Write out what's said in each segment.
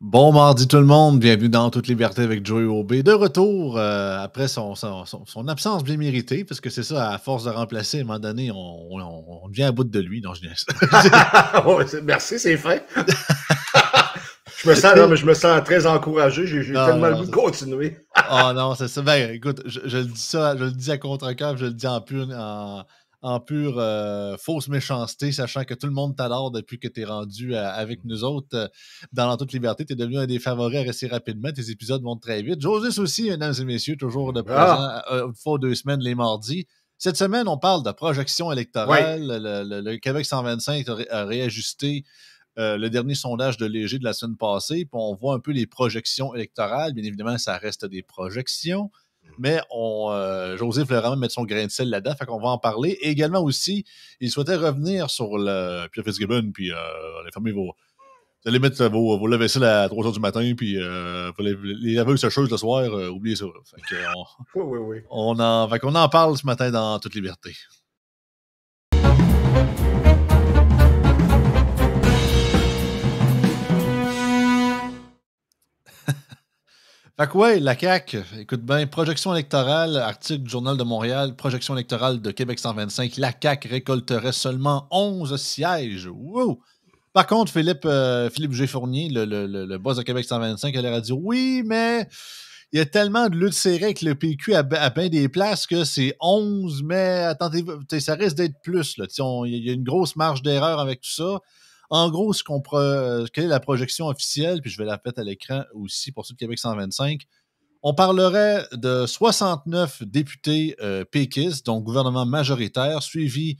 Bon mardi tout le monde, bienvenue dans Toute Liberté avec Joey Aubé. De retour euh, après son, son, son, absence bien méritée, parce que c'est ça, à force de remplacer, à un moment donné, on, on, on devient à bout de lui. Donc je... Merci, c'est fait. je, me sens, non, mais je me sens très encouragé, j'ai tellement le goût de continuer. oh non, c'est ça. Ben, écoute, je, je, le dis ça, je le dis à contre-cœur, je le dis en pur, en, en pure euh, fausse méchanceté, sachant que tout le monde t'adore depuis que tu es rendu euh, avec nous autres euh, dans toute liberté. Tu es devenu un des favoris assez rapidement. Tes épisodes vont très vite. Joseph aussi, mesdames et messieurs, toujours de présent, ah. une fois deux semaines les mardis. Cette semaine, on parle de projection électorale. Le, Québec 125 a réajusté le dernier sondage de Léger de la semaine passée, puis on voit un peu les projections électorales. Bien évidemment, ça reste des projections mais on, euh, José voulait vraiment mettre son grain de sel là-dedans, fait qu'on va en parler. Et également aussi, il souhaitait revenir sur le Pierre Fitzgibbon, puis euh, les familles vont. Vous allez mettre vos, vos lave-vaisselle à 3 h du matin, puis euh, les, les laveuses sécheuses le soir, euh, oubliez ça. Fait qu'on, oui, oui, oui. On en, fait qu'on en parle ce matin dans toute liberté. Fait ouais, la CAQ, écoute bien, projection électorale, article du Journal de Montréal, projection électorale de Québec 125, la CAQ récolterait seulement 11 sièges. Wow! Par contre, Philippe, euh, Philippe le, le, le, boss de Québec 125, a l'air à dire oui, mais il y a tellement de luttes serrées avec le PQ à, à bien des places que c'est 11, mais attendez, ça risque d'être plus. Il y a une grosse marge d'erreur avec tout ça. En gros, quelle est la projection officielle, puis je vais la mettre à l'écran aussi pour ceux de Québec 125. On parlerait de 69 députés euh, péquistes, donc gouvernement majoritaire, suivi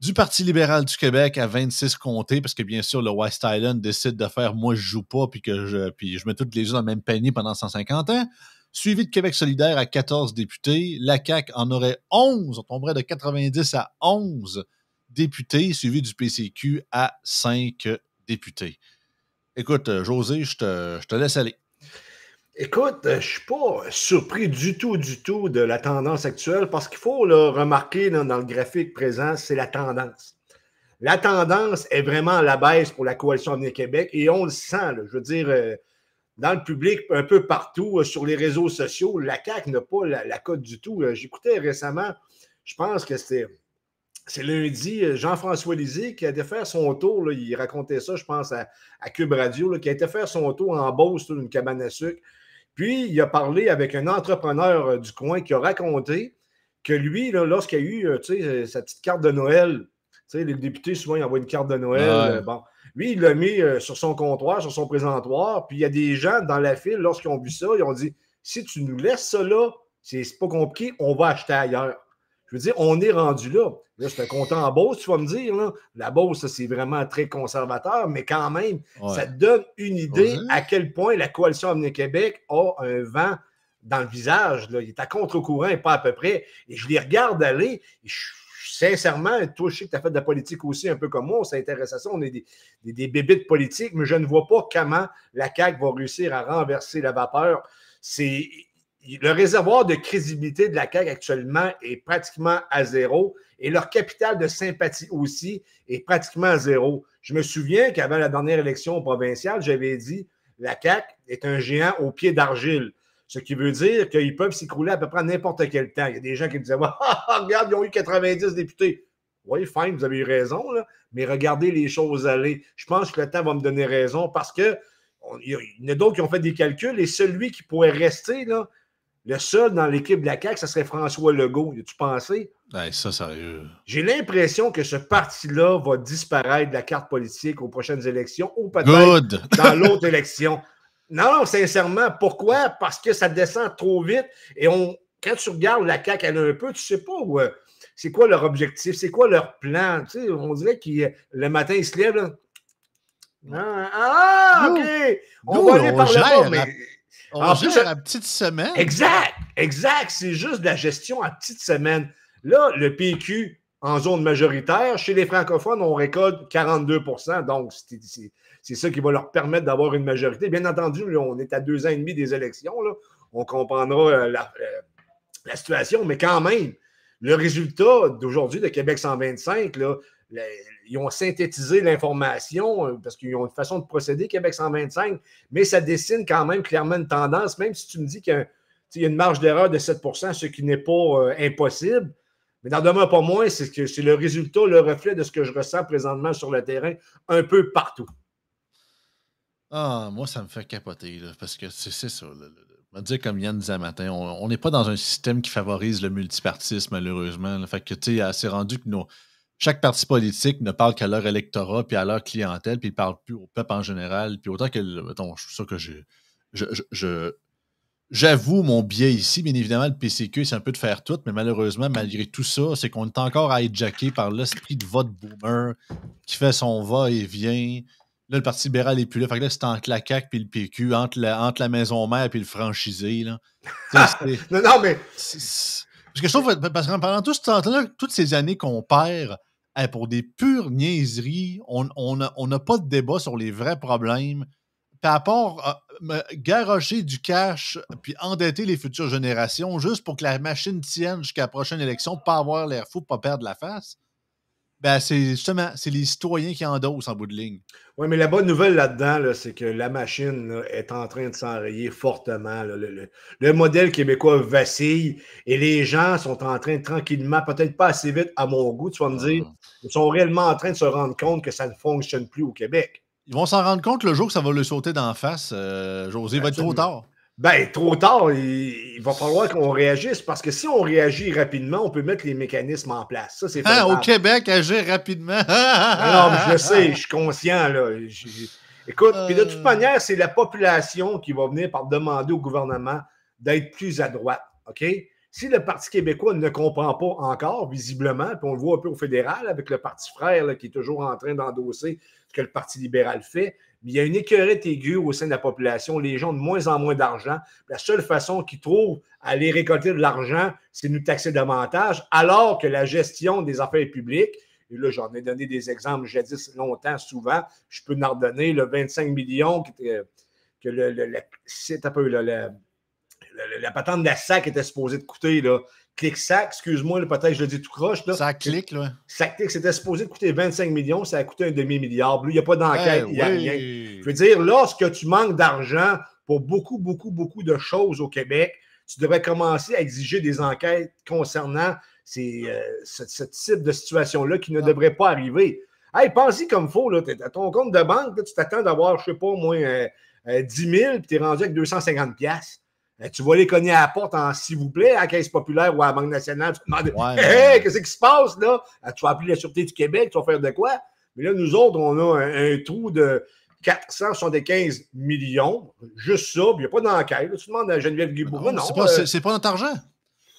du Parti libéral du Québec à 26 comtés, parce que bien sûr, le West Island décide de faire moi je joue pas, puis que je, mets toutes les œufs dans le même panier pendant 150 ans. Suivi de Québec solidaire à 14 députés. La CAQ en aurait 11. On tomberait de 90 à 11 députés, suivi du PCQ à cinq députés. Écoute, euh, José, je te, je te laisse aller. Écoute, euh, je ne suis pas surpris du tout, du tout de la tendance actuelle parce qu'il faut le remarquer dans, le graphique présent, c'est la tendance. La tendance est vraiment à la baisse pour la coalition Avenir Québec et on le sent, je veux dire, euh, dans le public, un peu partout, sur les réseaux sociaux, la CAQ n'a pas la, la cote du tout. J'écoutais récemment, je pense que c'était c'est lundi, euh, Jean-François Lisée qui a été faire son tour, il racontait ça, je pense, à, Cube Radio, qui a été faire son tour en Beauce, d'une cabane à sucre. Puis, il a parlé avec un entrepreneur euh, du coin qui a raconté que lui, lorsqu'il a eu euh, sa petite carte de Noël, les députés, souvent, ils envoient une carte de Noël. bon. Lui, il l'a mis sur son comptoir, sur son présentoir. Puis, il y a des gens dans la file, lorsqu'ils ont vu ça, ils ont dit si tu nous laisses ça là, c'est pas compliqué, on va acheter ailleurs. Je veux dire, on est rendu là. Là, je content en Beauce, tu vas me dire. Là. La Beauce, c'est vraiment très conservateur, mais quand même, ça te donne une idée à quel point la coalition Avenir Québec a un vent dans le visage. Là. Il est à contre-courant et pas à peu près. Et je les regarde aller. Et je, sincèrement, toi, je sais que tu as fait de la politique aussi un peu comme moi. On s'intéresse à ça. On est des, des, des bébites politiques, mais je ne vois pas comment la CAQ va réussir à renverser la vapeur. C'est le réservoir de crédibilité de la CAQ actuellement est pratiquement à zéro et leur capital de sympathie aussi est pratiquement à zéro. Je me souviens qu'avant la dernière élection provinciale, j'avais dit la CAQ est un géant au pied d'argile. Ce qui veut dire qu'ils peuvent s'écrouler à peu près n'importe quel temps. Il y a des gens qui disaient ah, Regarde, ils ont eu 90 députés. Oui, fine, vous avez eu raison, mais regardez les choses aller. Je pense que le temps va me donner raison parce que il y en a d'autres qui ont fait des calculs et celui qui pourrait rester, là, le seul dans l'équipe de la CAQ, ça serait François Legault. Y a-tu pensé? ça, sérieux. J'ai l'impression que ce parti-là va disparaître de la carte politique aux prochaines élections ou peut-être dans l'autre élection. Non, sincèrement, pourquoi? Parce que ça descend trop vite et on, quand tu regardes la CAQ, elle a un peu, tu sais pas où, euh, c'est quoi leur objectif, c'est quoi leur plan. Tu sais, on dirait que le matin, ils se lèvent. Ah, ah, OK! On va aller par là, mais en plus, à petite semaine. Exact, exact. C'est juste de la gestion à petite semaine. Là, le PQ en zone majoritaire, chez les francophones, on récolte 42% Donc, c'est ça qui va leur permettre d'avoir une majorité. Bien entendu, on est à deux ans et demi des élections. Là. On comprendra euh, la, euh, la, situation, mais quand même, le résultat d'aujourd'hui de Québec 125, là, ils ont synthétisé l'information euh, parce qu'ils ont une façon de procéder, Québec 125, mais ça dessine quand même clairement une tendance, même si tu me dis qu'il y, a une marge d'erreur de 7% ce qui n'est pas euh, impossible. Mais n'en demeure pas moins, c'est le résultat, le reflet de ce que je ressens présentement sur le terrain, un peu partout. Ah, moi, ça me fait capoter, parce que c'est ça. Dire comme Yann disait matin, on n'est pas dans un système qui favorise le multipartisme, malheureusement. Fait que, tu sais, c'est rendu que nos, chaque parti politique ne parle qu'à leur électorat puis à leur clientèle, puis ne parle plus au peuple en général. Puis autant que, mettons, je suis sûr que je, j'avoue mon biais ici. Bien évidemment, le PCQ, c'est un peu de faire tout, mais malheureusement, malgré tout ça, c'est qu'on est encore hijacké par l'esprit de vote boomer qui fait son va-et-vient. Là, le Parti libéral n'est plus là. Fait que là, c'est entre la CAQ et le PQ, entre la, entre la maison mère et le franchisé. Là. non, non, mais. Parce que je trouve, parce que pendant tout ce temps-là, toutes ces années qu'on perd pour des pures niaiseries, on n'a pas de débat sur les vrais problèmes. Puis à part euh, garocher du cash puis endetter les futures générations juste pour que la machine tienne jusqu'à la prochaine élection, pas avoir l'air fou, pas perdre la face. Ben, c'est justement, c'est les citoyens qui endossent en bout de ligne. Oui, mais la bonne nouvelle là-dedans, c'est que la machine est en train de s'enrayer fortement. Le, modèle québécois vacille et les gens sont en train de tranquillement, peut-être pas assez vite à mon goût, tu vas me dire, ah. ils sont réellement en train de se rendre compte que ça ne fonctionne plus au Québec. Ils vont s'en rendre compte le jour que ça va le sauter d'en face, euh, José. Il va être trop tard. Ben, trop tard, il, va falloir qu'on réagisse parce que si on réagit rapidement, on peut mettre les mécanismes en place. Ça, c'est ah, Au Québec, agir rapidement. non, mais je sais, je suis conscient. Là. Écoute, puis de toute euh. manière, c'est la population qui va venir par demander au gouvernement d'être plus à droite. OK? Si le Parti québécois ne comprend pas encore, visiblement, puis on le voit un peu au fédéral avec le Parti frère qui est toujours en train d'endosser ce que le Parti libéral fait, il y a une écœurette aiguë au sein de la population. Les gens ont de moins en moins d'argent. La seule façon qu'ils trouvent à aller récolter de l'argent, c'est de nous taxer davantage, alors que la gestion des affaires publiques, et là, j'en ai donné des exemples jadis longtemps, souvent, je peux en redonner le 25 millions que le, le, un peu, la patente de la SAC était supposée de coûter là, Clic-sac, excuse-moi, peut-être que je le dis tout croche. Là. Ça clique, là. Ça clique, c'était supposé coûter 25 millions, ça a coûté un demi-milliard. Il n'y a pas d'enquête, il n'y a rien. Je veux dire, lorsque tu manques d'argent pour beaucoup, beaucoup, beaucoup de choses au Québec, tu devrais commencer à exiger des enquêtes concernant ces, euh, ce, type de situation-là qui ne ah. devrait pas arriver. Hey, pense-y comme il faut. Là. À ton compte de banque, tu t'attends d'avoir, je ne sais pas, au moins 10 000, puis tu es rendu avec 250 pièces. Ben, tu vas les cogner à la porte en s'il vous plaît à la Caisse populaire ou à la Banque nationale. Tu te demandes hey, qu'est-ce qui se passe là? Ah, tu vas appeler la Sûreté du Québec, tu vas faire de quoi? Mais là, nous autres, on a un, trou de 475 millions, juste ça, il n'y a pas d'enquête. Tu demandes à Geneviève Guibourg. Non, euh, c'est pas, notre argent.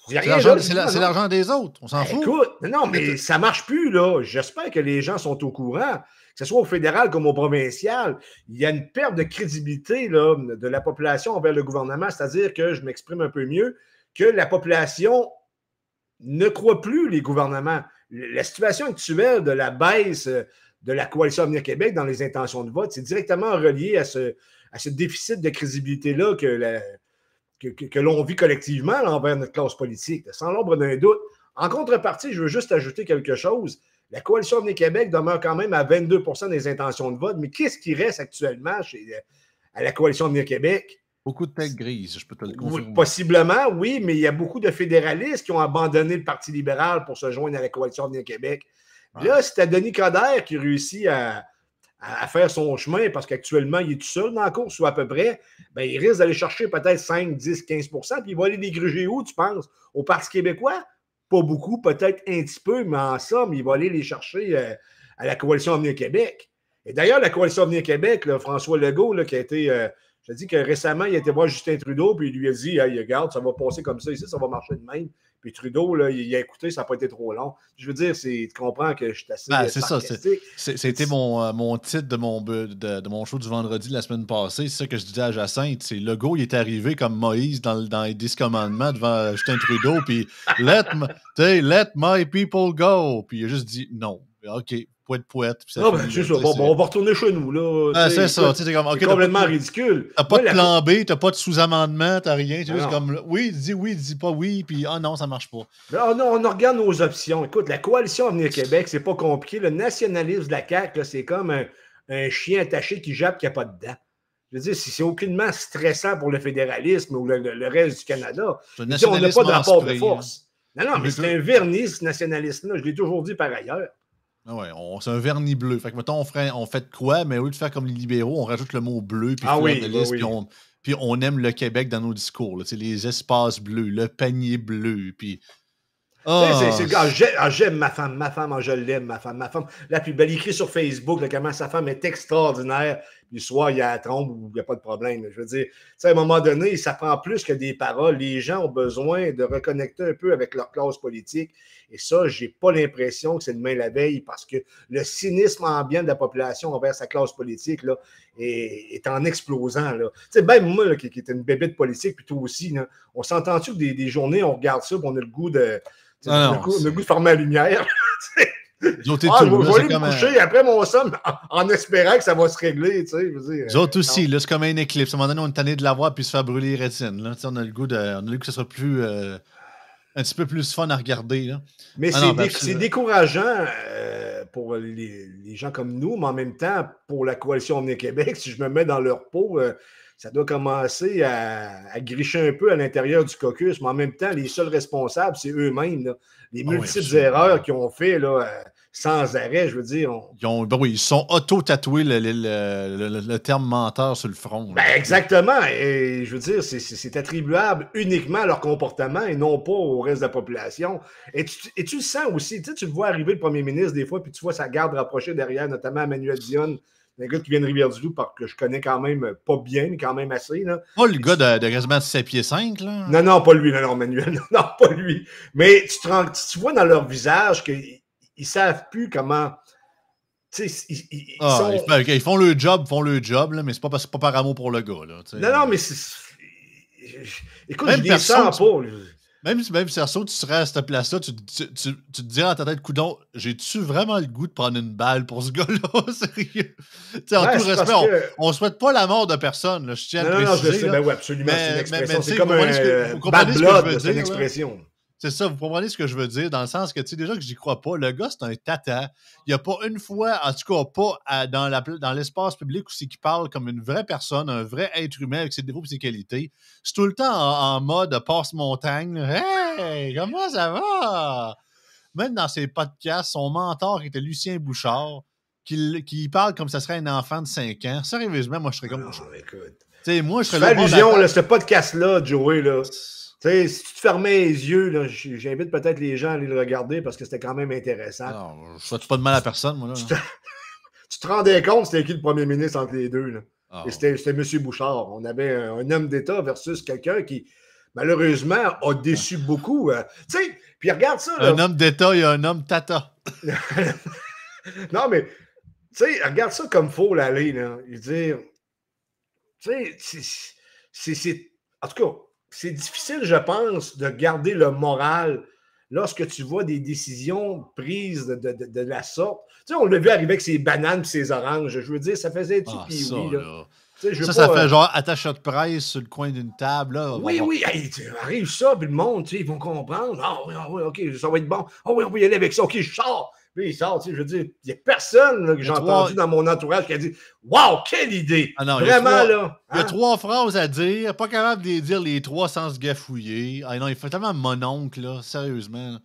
C'est l'argent des autres, on s'en ben, fout. Écoute, non, mais ça ne marche plus, là. J'espère que les gens sont au courant que ce soit au fédéral comme au provincial, il y a une perte de crédibilité là, de la population envers le gouvernement, c'est-à-dire que, je m'exprime un peu mieux, que la population ne croit plus les gouvernements. La situation actuelle de la baisse de la coalition Avenir Québec dans les intentions de vote, c'est directement relié à ce, à ce déficit de crédibilité-là que, que, l'on vit collectivement envers notre classe politique, sans l'ombre d'un doute. En contrepartie, je veux juste ajouter quelque chose. La coalition Avenir Québec demeure quand même à 22% des intentions de vote, mais qu'est-ce qui reste actuellement chez, euh, à la coalition Avenir Québec? Beaucoup de têtes grises, je peux te le confirmer. possiblement, oui, mais il y a beaucoup de fédéralistes qui ont abandonné le Parti libéral pour se joindre à la coalition Avenir Québec. Là, c'est à Denis Coderre qui réussit à, faire son chemin parce qu'actuellement, il est tout seul dans la course ou à peu près. Ben, il risque d'aller chercher peut-être 5, 10, 15% puis il va aller dégruger où, tu penses? Au Parti québécois? Pas beaucoup, peut-être un petit peu, mais en somme, il va aller les chercher euh, à la Coalition Avenir Québec. Et d'ailleurs, la Coalition Avenir Québec, François Legault, qui a été. Euh, je dis que récemment, il a été voir Justin Trudeau, puis il lui a dit Hey, regarde, ça va passer comme ça ici, ça va marcher de même. Puis Trudeau, là, il, a écouté, ça n'a pas été trop long. Je veux dire, tu comprends que je suis assez. Ben, c'est ça. C'était mon, euh, mon titre de mon, de, de, mon show du vendredi de la semaine passée. C'est ça que je disais à Jacinthe. C'est Legault, il est arrivé comme Moïse dans, dans les 10 commandements devant euh, Justin Trudeau. Puis let, let my people go. Puis il a juste dit non. OK, poète poète. Non, ben, c'est ça. Bon, bon, on va retourner chez nous, là. Ah, c'est ça. C'est comme, complètement ridicule. T'as pas de plan B, t'as pas de sous-amendement, t'as rien. C'est juste comme, oui, dis oui, dis pas oui, puis ah non, ça marche pas. Ah, non, on regarde nos options. Écoute, la coalition Avenir Québec, c'est pas compliqué. Le nationalisme de la CAQ, c'est comme un, chien attaché qui jappe qui n'a pas de dents. Je veux dire, c'est aucunement stressant pour le fédéralisme ou le, reste du Canada. on n'a pas de rapport de force. Non, non, mais c'est un vernis, ce nationalisme-là. Je l'ai toujours dit par ailleurs. Ah ouais, c'est un vernis bleu. Fait que, mettons, on, ferait, on fait quoi? Mais au lieu de faire comme les libéraux, on rajoute le mot bleu, puis, ah oui, puis, on, puis on aime le Québec dans nos discours. Là, les espaces bleus, le panier bleu, puis ah. ah, j'aime ma femme, ma femme, ah, je l'aime, ma femme, ma femme. Là, puis ben, écrit sur Facebook comment sa femme est extraordinaire. Puis soit il y a la trompe ou il n'y a pas de problème. Je veux dire, à un moment donné, ça prend plus que des paroles. Les gens ont besoin de reconnecter un peu avec leur classe politique. Et ça, je n'ai pas l'impression que c'est demain la veille parce que le cynisme ambiant de la population envers sa classe politique là, est, en explosant. Là. sais, même moi, qui, qui est une bébête politique, puis toi aussi, on s'entend-tu que des, des, journées, on regarde ça, on a le goût de on, goût, de fermer la lumière? ah, je vais aller me coucher après mon somme en, espérant que ça va se régler. Tu sais, autres aussi, là, c'est comme un éclipse. À un moment donné, on est tanné de l'avoir puis se faire brûler les rétines. Là. On, a le goût de, on a le goût que ce soit plus, euh, un petit peu plus fun à regarder. Là. Mais ah c'est décourageant euh, pour les, les, gens comme nous, mais en même temps, pour la coalition Omni Québec, si je me mets dans leur peau, euh, ça doit commencer à, gricher un peu à l'intérieur du caucus, mais en même temps, les seuls responsables, c'est eux-mêmes. Les ah multiples erreurs qu'ils ont fait là, euh, sans arrêt, je veux dire. Ils, ont, oui, ils sont auto-tatoués le, terme menteur sur le front. Ben exactement. Et je veux dire, c'est attribuable uniquement à leur comportement et non pas au reste de la population. Et tu, et tu le sens aussi. Tu, sais, tu le vois arriver, le premier ministre, des fois, puis tu vois sa garde rapprochée derrière, notamment Emmanuel Dion un gars qui vient de Rivière-du-Loup, que je connais quand même pas bien, mais quand même assez. Là. Pas le gars de, de quasiment 7 pieds 5, là? Non, non, pas lui, non, non, Manuel. Non, non pas lui. Mais tu, tu vois dans leur visage qu'ils ne savent plus comment. Ils, ils, ils, ah, ils, font le job, font le job, là, mais c'est pas, pas par amour pour le gars. Là, non, non, mais c'est. Écoute, Même je sens pas. Même, même si tu serais à cette place-là, tu, tu, tu, te dirais à ta tête, coudon, j'ai-tu vraiment le goût de prendre une balle pour ce gars-là? Sérieux? en tout respect, on, ne souhaite pas la mort de personne. Là, je tiens non, à non, non, je sais, ben oui, absolument, c'est une expression. C'est comme un bad blood, c'est une expression. C'est ça, vous comprenez ce que je veux dire, dans le sens que, tu sais, déjà que j'y crois pas, le gars, c'est un tata. Il n'y a pas une fois, en tout cas pas dans, la, dans l'espace public où c'est qu'il parle comme une vraie personne, un vrai être humain avec ses défauts et ses qualités. C'est tout le temps en, mode passe-montagne. Hey, comment ça va? Même dans ses podcasts, son mentor qui était Lucien Bouchard, qui, qui parle comme ça serait un enfant de 5 ans. Sérieusement, moi, je serais comme. Non, écoute. Tu sais, moi, je serais là. allusion, là, ce podcast-là, Joey, là sais, si tu te fermais les yeux, j'invite peut-être les gens à aller le regarder parce que c'était quand même intéressant. Non, je souhaite pas de mal à personne, moi. Là, tu, te, rendais compte c'était qui le premier ministre entre les deux. Là? Ah, Et c'était M. Bouchard. On avait un, homme d'État versus quelqu'un qui, malheureusement, a déçu beaucoup. Hein. Tu sais, puis regarde ça. Un homme d'État et un homme tata. non, mais, tu sais, regarde ça comme faut l'aller. Là. Veux dire, tu sais, c'est. En tout cas, c'est difficile, je pense, de garder le moral lorsque tu vois des décisions prises de, la sorte. Tu sais, on l'a vu arriver avec ses bananes et ses oranges. Je veux dire, ça faisait du ah, oui. Là. ça, ça fait euh, genre attache de presse sur le coin d'une table. Là. Oui, oui, arrive ça, puis le monde, ils vont comprendre. Ah oui, ah oui, OK, ça va être bon. Ah oui, on peut y aller avec ça. OK, je sors. Puis il sort, tu sais, je veux dire, il n'y a personne que j'ai entendu dans mon entourage qui a dit Waouh, quelle idée! Ah Vraiment, là. Il y a hein? trois phrases à dire, pas capable de les dire les trois sans se gafouiller. Ah non, il fait tellement mon oncle, là, sérieusement.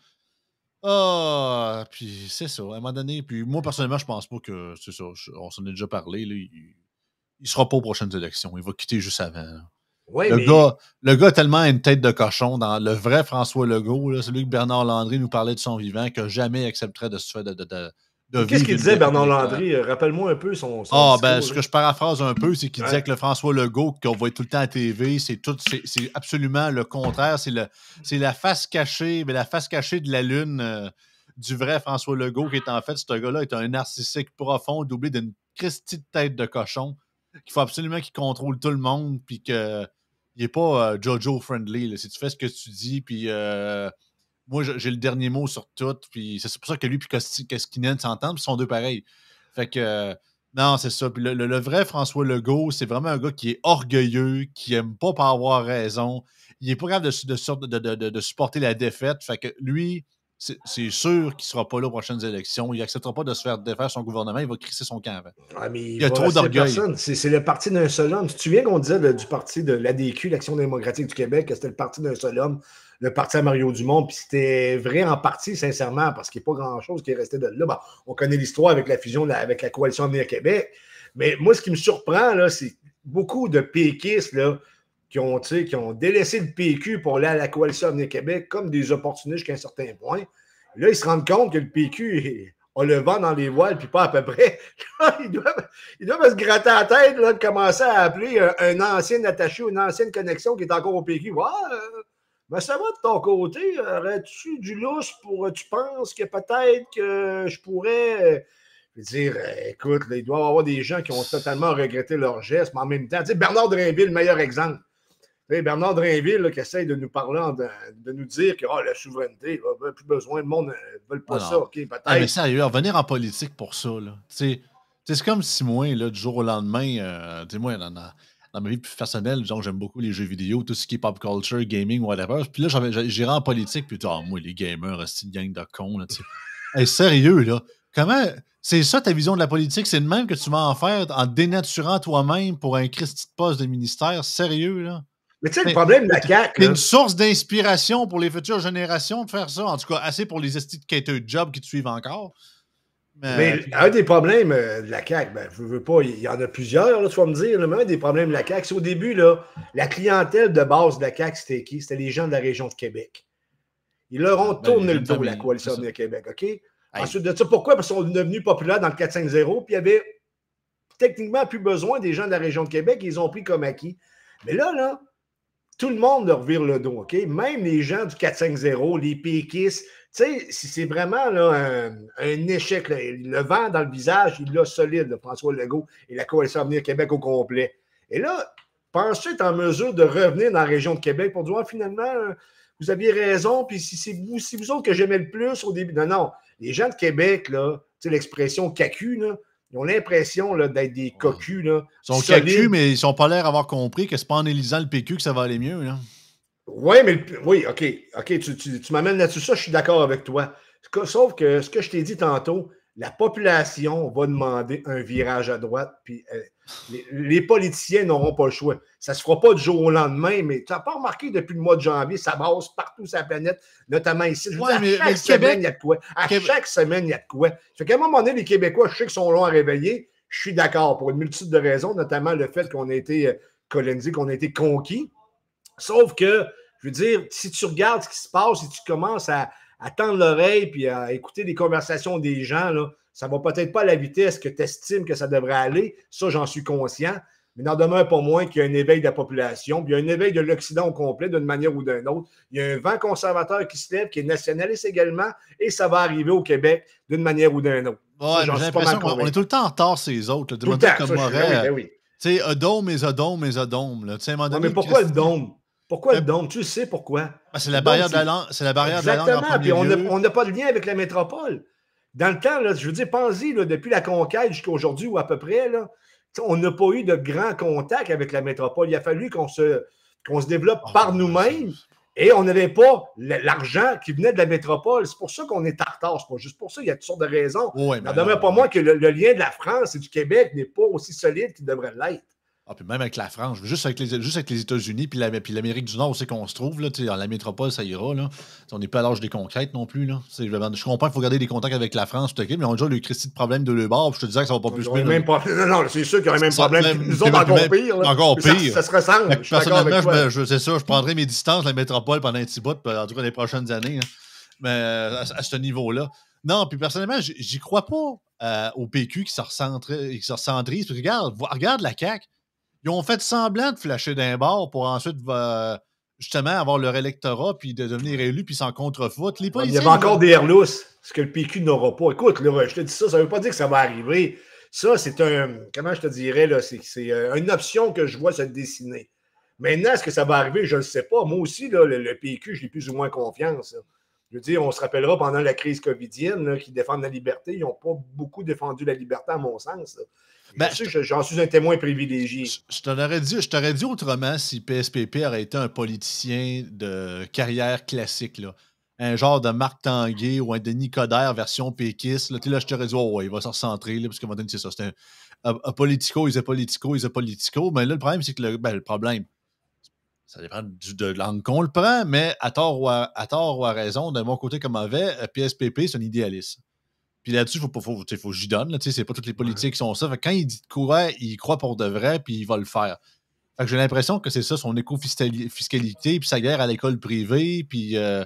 Ah, puis c'est ça, à un moment donné. Puis moi, personnellement, je pense pas que c'est ça. On s'en est déjà parlé. Là, il, ne sera pas aux prochaines élections. Il va quitter juste avant le, gars, le gars a tellement une tête de cochon dans le vrai François Legault, là, celui que Bernard Landry nous parlait de son vivant, que jamais accepterait de se faire de, de, de Qu'est-ce qu'il disait, Bernard Landry? Rappelle-moi un peu son. ah, ben, ce que je paraphrase un peu, c'est qu'il disait que le François Legault, qu'on voit tout le temps à TV, c'est tout, c'est absolument le contraire. C'est la face cachée, mais la face cachée de la Lune euh, du vrai François Legault, qui est en fait, ce gars-là est un narcissique profond, doublé d'une Christie de tête de cochon, qu'il faut absolument qu'il contrôle tout le monde, puis que il n'est pas euh, Jojo friendly. Si tu fais ce que tu dis, puis euh, moi, j'ai le dernier mot sur tout. Puis c'est pour ça que lui et Koskinen s'entendent, puis sont deux pareils. Fait que. non, c'est ça. Puis le, vrai François Legault, c'est vraiment un gars qui est orgueilleux, qui aime pas pas avoir raison. Il est pas capable de, de, de supporter la défaite. Fait que lui, c'est sûr qu'il ne sera pas là aux prochaines élections. Il n'acceptera pas de se faire défaire son gouvernement. Il va crisser son camp il, y a trop d'orgueil. C'est le parti d'un seul homme. Tu te souviens qu'on disait du parti de l'ADQ, l'Action démocratique du Québec, que c'était le parti d'un seul homme, le parti à Mario Dumont. Puis c'était vrai en partie, sincèrement, parce qu'il n'y a pas grand-chose qui est resté de là. on connaît l'histoire avec la fusion avec la coalition Avenir Québec. Mais moi, ce qui me surprend, c'est beaucoup de péquistes là, qui ont, qui ont délaissé le PQ pour aller à la coalition Avenir Québec comme des opportunistes jusqu'à un certain point. Là, ils se rendent compte que le PQ a le vent dans les voiles, puis pas à peu près. ils, doivent, se gratter la tête, là, de commencer à appeler un, ancien attaché une ancienne connexion qui est encore au PQ. Ouais, euh, ben ça va de ton côté. Aurais-tu du lousse pour. Tu penses que peut-être que je pourrais. Dire, écoute, il doit y avoir des gens qui ont totalement regretté leur geste, mais en même temps, Bernard Drinville, le meilleur exemple. Bernard Drainville qui essaye de nous parler, de, nous dire que oh, la souveraineté, là, plus besoin, de monde ne euh, veut pas ça. OK, peut-être. Ah, mais sérieux, revenir en politique pour ça, c'est comme si moi, là, du jour au lendemain, euh, moi, dans, dans, ma vie plus personnelle, j'aime beaucoup les jeux vidéo, tout ce qui est pop culture, gaming, whatever. Puis là, j'irai en politique, puis oh, moi, les gamers, c'est une gang de cons. Là, hey, sérieux, là. Comment. C'est ça ta vision de la politique? C'est le même que tu vas en faire en dénaturant toi-même pour un Christy de poste de ministère? Sérieux, là? Mais tu sais, le problème de la CAQ. C'est une source d'inspiration pour les futures générations de faire ça. En tout cas, assez pour les estis de job qui te suivent encore. Mais, un des problèmes euh, de la CAQ, ben, je veux pas, il y en a plusieurs, là, tu vas me dire, mais un des problèmes de la CAQ, c'est au début, là, la clientèle de base de la CAQ, c'était qui? C'était les gens de la région de Québec. Ils leur ont ben, tourné le dos, la coalition de Québec, OK? Ensuite de ça, pourquoi? Parce qu'ils sont devenus populaires dans le 4-5-0, puis il y avait techniquement plus besoin des gens de la région de Québec, ils ont pris comme acquis. Mais là, là, tout le monde leur vire le dos, OK? Même les gens du 4-5-0, les péquistes, tu sais, c'est vraiment là, un, échec. Le vent dans le visage, il l'a solide, François Legault et la Coalition Avenir Québec au complet. Et là, penses-tu être en mesure de revenir dans la région de Québec pour dire, ah, finalement, vous aviez raison, puis si c'est vous, si vous autres que j'aimais le plus au début. Non, non. Les gens de Québec, là, tu sais, l'expression cacu, là, ils ont l'impression d'être des cocus. Là, ils sont cocus, mais ils sont pas l'air d'avoir compris que c'est pas en élisant le PQ que ça va aller mieux. Là. Oui, mais oui, OK. OK, tu, tu, m'amènes là-dessus. Ça, je suis d'accord avec toi. Sauf que ce que je t'ai dit tantôt, la population va demander un virage à droite, puis euh, les, politiciens n'auront pas le choix. Ça ne se fera pas du jour au lendemain, mais tu n'as pas remarqué depuis le mois de janvier, ça passe partout sur la planète, notamment ici. Je à chaque semaine, il y a de quoi. À chaque semaine, il y a de quoi. Fait qu'à un moment donné, les Québécois, je sais qu'ils sont longs à réveiller. Je suis d'accord pour une multitude de raisons, notamment le fait qu'on a été euh, colonisé, qu'on a été conquis. Sauf que, je veux dire, si tu regardes ce qui se passe, si tu commences à, à tendre l'oreille puis à écouter les conversations des gens, là, ça va peut-être pas à la vitesse que tu estimes que ça devrait aller. Ça, j'en suis conscient. Mais n'en demeure pas moins qu'il y a un éveil de la population, puis il y a un éveil de l'Occident au complet, d'une manière ou d'une autre. Il y a un vent conservateur qui se lève, qui est nationaliste également, et ça va arriver au Québec d'une manière ou d'une autre. Ouais, j'ai l'impression qu'on est tout le temps en retard, ces autres. Tout le temps, comme ça, ben oui, Tu sais, un dôme et un dôme et un dôme. Là. mais pourquoi le dôme? Pourquoi le dôme? Tu sais pourquoi? Ah, c'est la, barrière de la langue. C'est la barrière de la langue. Exactement. Puis on n'a pas de lien avec la métropole. Dans le temps, là, je veux dire, pensez, depuis la conquête jusqu'à aujourd'hui ou à peu près, là, on n'a pas eu de grand contact avec la métropole. Il a fallu qu'on se, qu'on se développe ah, par nous-mêmes et on n'avait pas l'argent qui venait de la métropole. C'est pour ça qu'on est en retard. C'est pas juste pour ça. Il y a toutes sortes de raisons. Mais demeure pas moi que le, lien de la France et du Québec n'est pas aussi solide qu'il devrait l'être. Ah, puis même avec la France, juste avec les, juste avec les États-Unis, puis l'Amérique du Nord, où c'est qu'on se trouve, là, dans la métropole, ça ira. Là. On n'est pas à l'âge des conquêtes non plus. Là. Je comprends qu'il faut garder des contacts avec la France, tout mais on a déjà le Christy de problème de le bord, je te disais que ça va pas plus bien. Non, non, c'est sûr qu'il y aurait même problème. Nous autres, encore pire. Encore pire. Ça, se ressemble. Personnellement, c'est ça, je prendrais mes distances, la métropole, pendant un petit bout, en tout cas les prochaines années. Hein. Mais euh, à, ce niveau-là. Non, puis personnellement, j'y crois pas euh, au PQ qui se recentrise. Regarde, regarde la CAQ ils ont fait semblant de flasher d'un bord pour ensuite euh, justement avoir leur électorat puis de devenir élu puis s'en contrefoutre. Les il y avait encore des airlousses, ce que le PQ n'aura pas. Écoute, là, je te dis ça, ça ne veut pas dire que ça va arriver. Ça, c'est un. Comment je te dirais, là, c'est, euh, une option que je vois se dessiner. Maintenant, est-ce que ça va arriver? Je ne sais pas. Moi aussi, là, le, PQ, je l'ai plus ou moins confiance. Je veux dire, on se rappellera pendant la crise covidienne, qui défendent la liberté, ils n'ont pas beaucoup défendu la liberté, à mon sens. Ben, j'en suis un témoin privilégié. Je, t'aurais dit, je t'aurais dit autrement si PSPP aurait été un politicien de carrière classique. Là. Un genre de Marc Tanguay ou un Denis Coderre version péquiste. Là, là je t'aurais dit, oh, il va se recentrer, là, parce que c'est ça. C'est un, politico, il est politico, il est politico. Mais là, le problème, c'est que le, ben, le problème, ça dépend de l'angle qu'on le prend, mais à tort, ou à, tort ou à raison, de mon côté comme mauvais, PSPP, c'est un idéaliste. Puis là-dessus, il faut, faut, que j'y donne. C'est pas toutes les politiques qui sont ça. quand il dit de quoi, il croit pour de vrai, puis il va le faire. Fait j'ai l'impression que c'est ça, son éco-fiscalité, puis sa guerre à l'école privée, puis euh,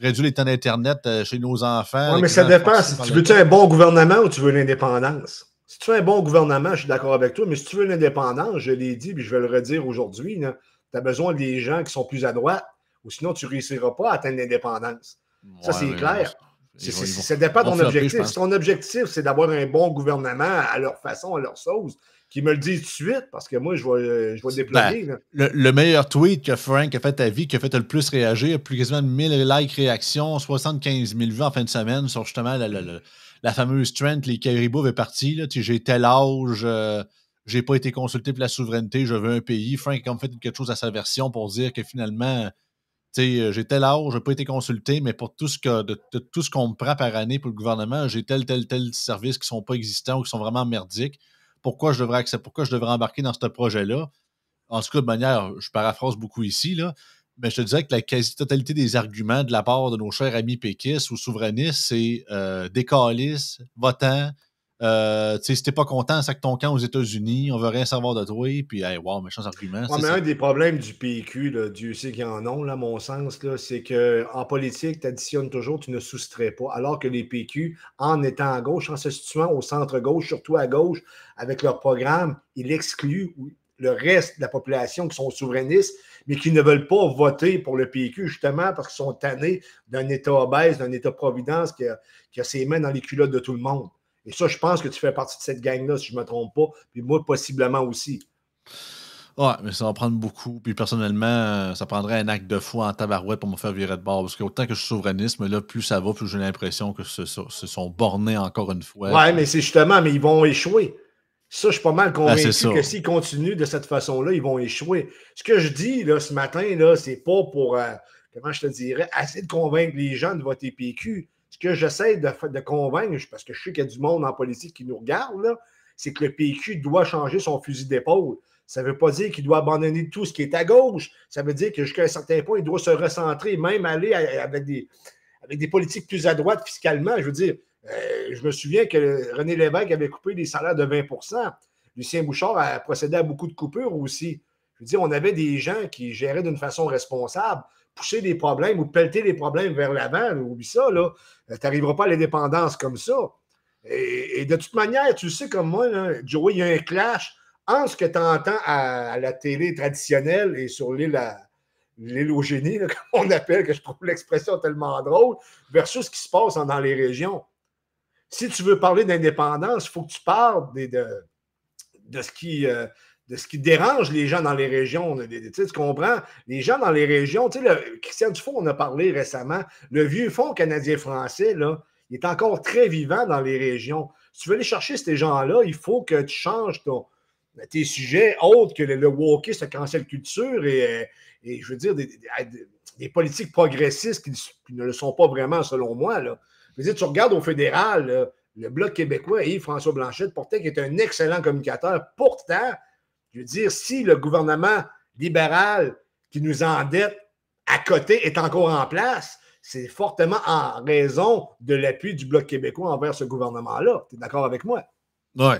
réduire les temps d'Internet euh, chez nos enfants. Oui, mais ça dépend. Si tu veux-tu un bon gouvernement ou tu veux l'indépendance? Si tu veux un bon gouvernement, je suis d'accord avec toi, mais si tu veux l'indépendance, je l'ai dit, puis je vais le redire aujourd'hui, tu as besoin des gens qui sont plus à droite, ou sinon tu ne réussiras pas à atteindre l'indépendance. ça, c'est clair. Ça dépend de ton objectif. Si ton objectif, c'est d'avoir un bon gouvernement à leur façon, à leur sauce, qu'ils me le disent tout de suite, parce que moi, je vais, je vais déployer. Ben, le, meilleur tweet que Frank a fait à vie, qui a fait le plus réagir, plus quasiment de 1000 likes, réactions, 75 000 vues en fin de semaine sur justement la, fameuse trend, les caribous est parti. J'ai tel âge, euh, j'ai pas été consulté pour la souveraineté, je veux un pays. Frank a fait quelque chose à sa version pour dire que finalement, euh, j'ai tel âge, je n'ai pas été consulté, mais pour tout ce que tout ce qu'on me prend par année pour le gouvernement, j'ai tel, tel, tel service qui ne sont pas existants ou qui sont vraiment merdiques. Pourquoi je devrais accepter, pourquoi je devrais embarquer dans ce projet-là? En tout cas, de manière, je paraphrase beaucoup ici, là, mais je te disais que la quasi-totalité des arguments de la part de nos chers amis péquistes ou souverainistes, c'est euh, décalistes, votants, euh, si t'es pas content, sac ton camp aux États-Unis, on veut rien savoir de toi, puis hey, wow, méchant argument. mais un des problèmes du PQ, là, Dieu sait qu'il y en a, là, mon sens, c'est qu'en politique, tu additionnes toujours, tu ne soustrais pas. Alors que les PQ, en étant à gauche, en se situant au centre-gauche, surtout à gauche, avec leur programme, ils excluent le reste de la population qui sont souverainistes, mais qui ne veulent pas voter pour le PQ, justement parce qu'ils sont tannés d'un État obèse, d'un État-providence qui qui a ses mains dans les culottes de tout le monde. Et ça, je pense que tu fais partie de cette gang-là, si je ne me trompe pas. Puis moi, possiblement aussi. Ouais, mais ça va prendre beaucoup. Puis personnellement, ça prendrait un acte de foi en tabarouette pour me faire virer de bord. Parce qu'autant que je suis souverainiste, mais là, plus ça va, plus j'ai l'impression que ce, sont bornés encore une fois. Ouais, mais c'est justement, mais ils vont échouer. Ça, je suis pas mal ah, convaincu que s'ils continuent de cette façon-là, ils vont échouer. Ce que je dis là, ce matin, là, c'est pas pour, euh, comment je te dirais, essayer de convaincre les gens de voter PQ que j'essaie de, convaincre, parce que je sais qu'il y a du monde en politique qui nous regarde, c'est que le PQ doit changer son fusil d'épaule. Ça ne veut pas dire qu'il doit abandonner tout ce qui est à gauche. Ça veut dire que jusqu'à un certain point, il doit se recentrer, même aller avec des, avec des politiques plus à droite fiscalement. Je veux dire, euh, je me souviens que René Lévesque avait coupé les salaires de 20% Lucien Bouchard a procédé à beaucoup de coupures aussi. On avait des gens qui géraient d'une façon responsable pousser des problèmes ou pelleter les problèmes vers l'avant, oublie ça, là. Euh, tu n'arriveras pas à l'indépendance comme ça. Et, de toute manière, tu sais comme moi, Joey, il y a un clash entre ce que tu entends à, la télé traditionnelle et sur l'île au génie, comme on appelle, que je trouve l'expression tellement drôle, versus ce qui se passe dans les régions. Si tu veux parler d'indépendance, il faut que tu parles de, de, ce qui, euh, de ce qui dérange les gens dans les régions. Tu comprends? Les gens dans les régions, tu Christian Dufault, on a parlé récemment, le vieux fonds canadien-français, là, il est encore très vivant dans les régions. Si tu veux aller chercher ces gens-là, il faut que tu changes ton, tes sujets autres que le, le wokisme, la cancel culture et, et, je veux dire, des, politiques progressistes qui, ne le sont pas vraiment, selon moi. Là. Tu regardes au fédéral, le Bloc québécois et François Blanchette, pourtant, qui est un excellent communicateur, pourtant, je veux dire, si le gouvernement libéral qui nous endette à côté est encore en place, c'est fortement en raison de l'appui du Bloc québécois envers ce gouvernement-là. Tu es d'accord avec moi? Oui.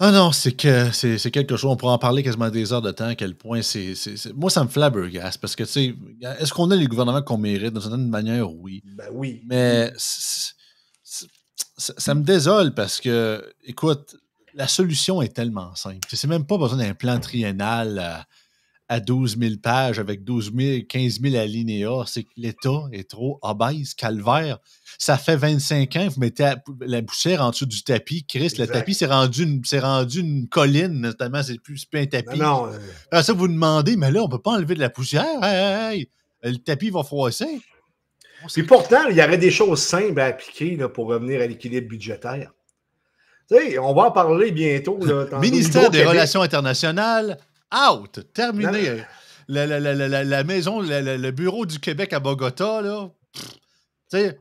Ah non, c'est que c'est quelque chose, on pourrait en parler quasiment des heures de temps, à quel point c'est. Moi, ça me flabbergasse parce que, tu sais, est-ce qu'on a les gouvernements qu'on mérite? D'une certaine manière? Oui. Ben oui. Mais ça me désole parce que, écoute, la solution est tellement simple. C'est même pas besoin d'un plan triennal à, à 12 000 pages avec 12 000, 15 000 alinéas. C'est que l'État est trop obèse, calvaire. Ça fait 25 ans, vous mettez la poussière en dessous du tapis. Chris, le tapis s'est rendu, une, rendu une colline, notamment, c'est plus, plus, un tapis. Non, euh. ça, vous demandez, mais là, on peut pas enlever de la poussière. le tapis va froisser. Puis pourtant, il y aurait des choses simples à appliquer là, pour revenir à l'équilibre budgétaire. Sais, on va en parler bientôt. Là, Ministère des Relations internationales, out, terminé. La, la, la, la, maison, le bureau du Québec à Bogota, là,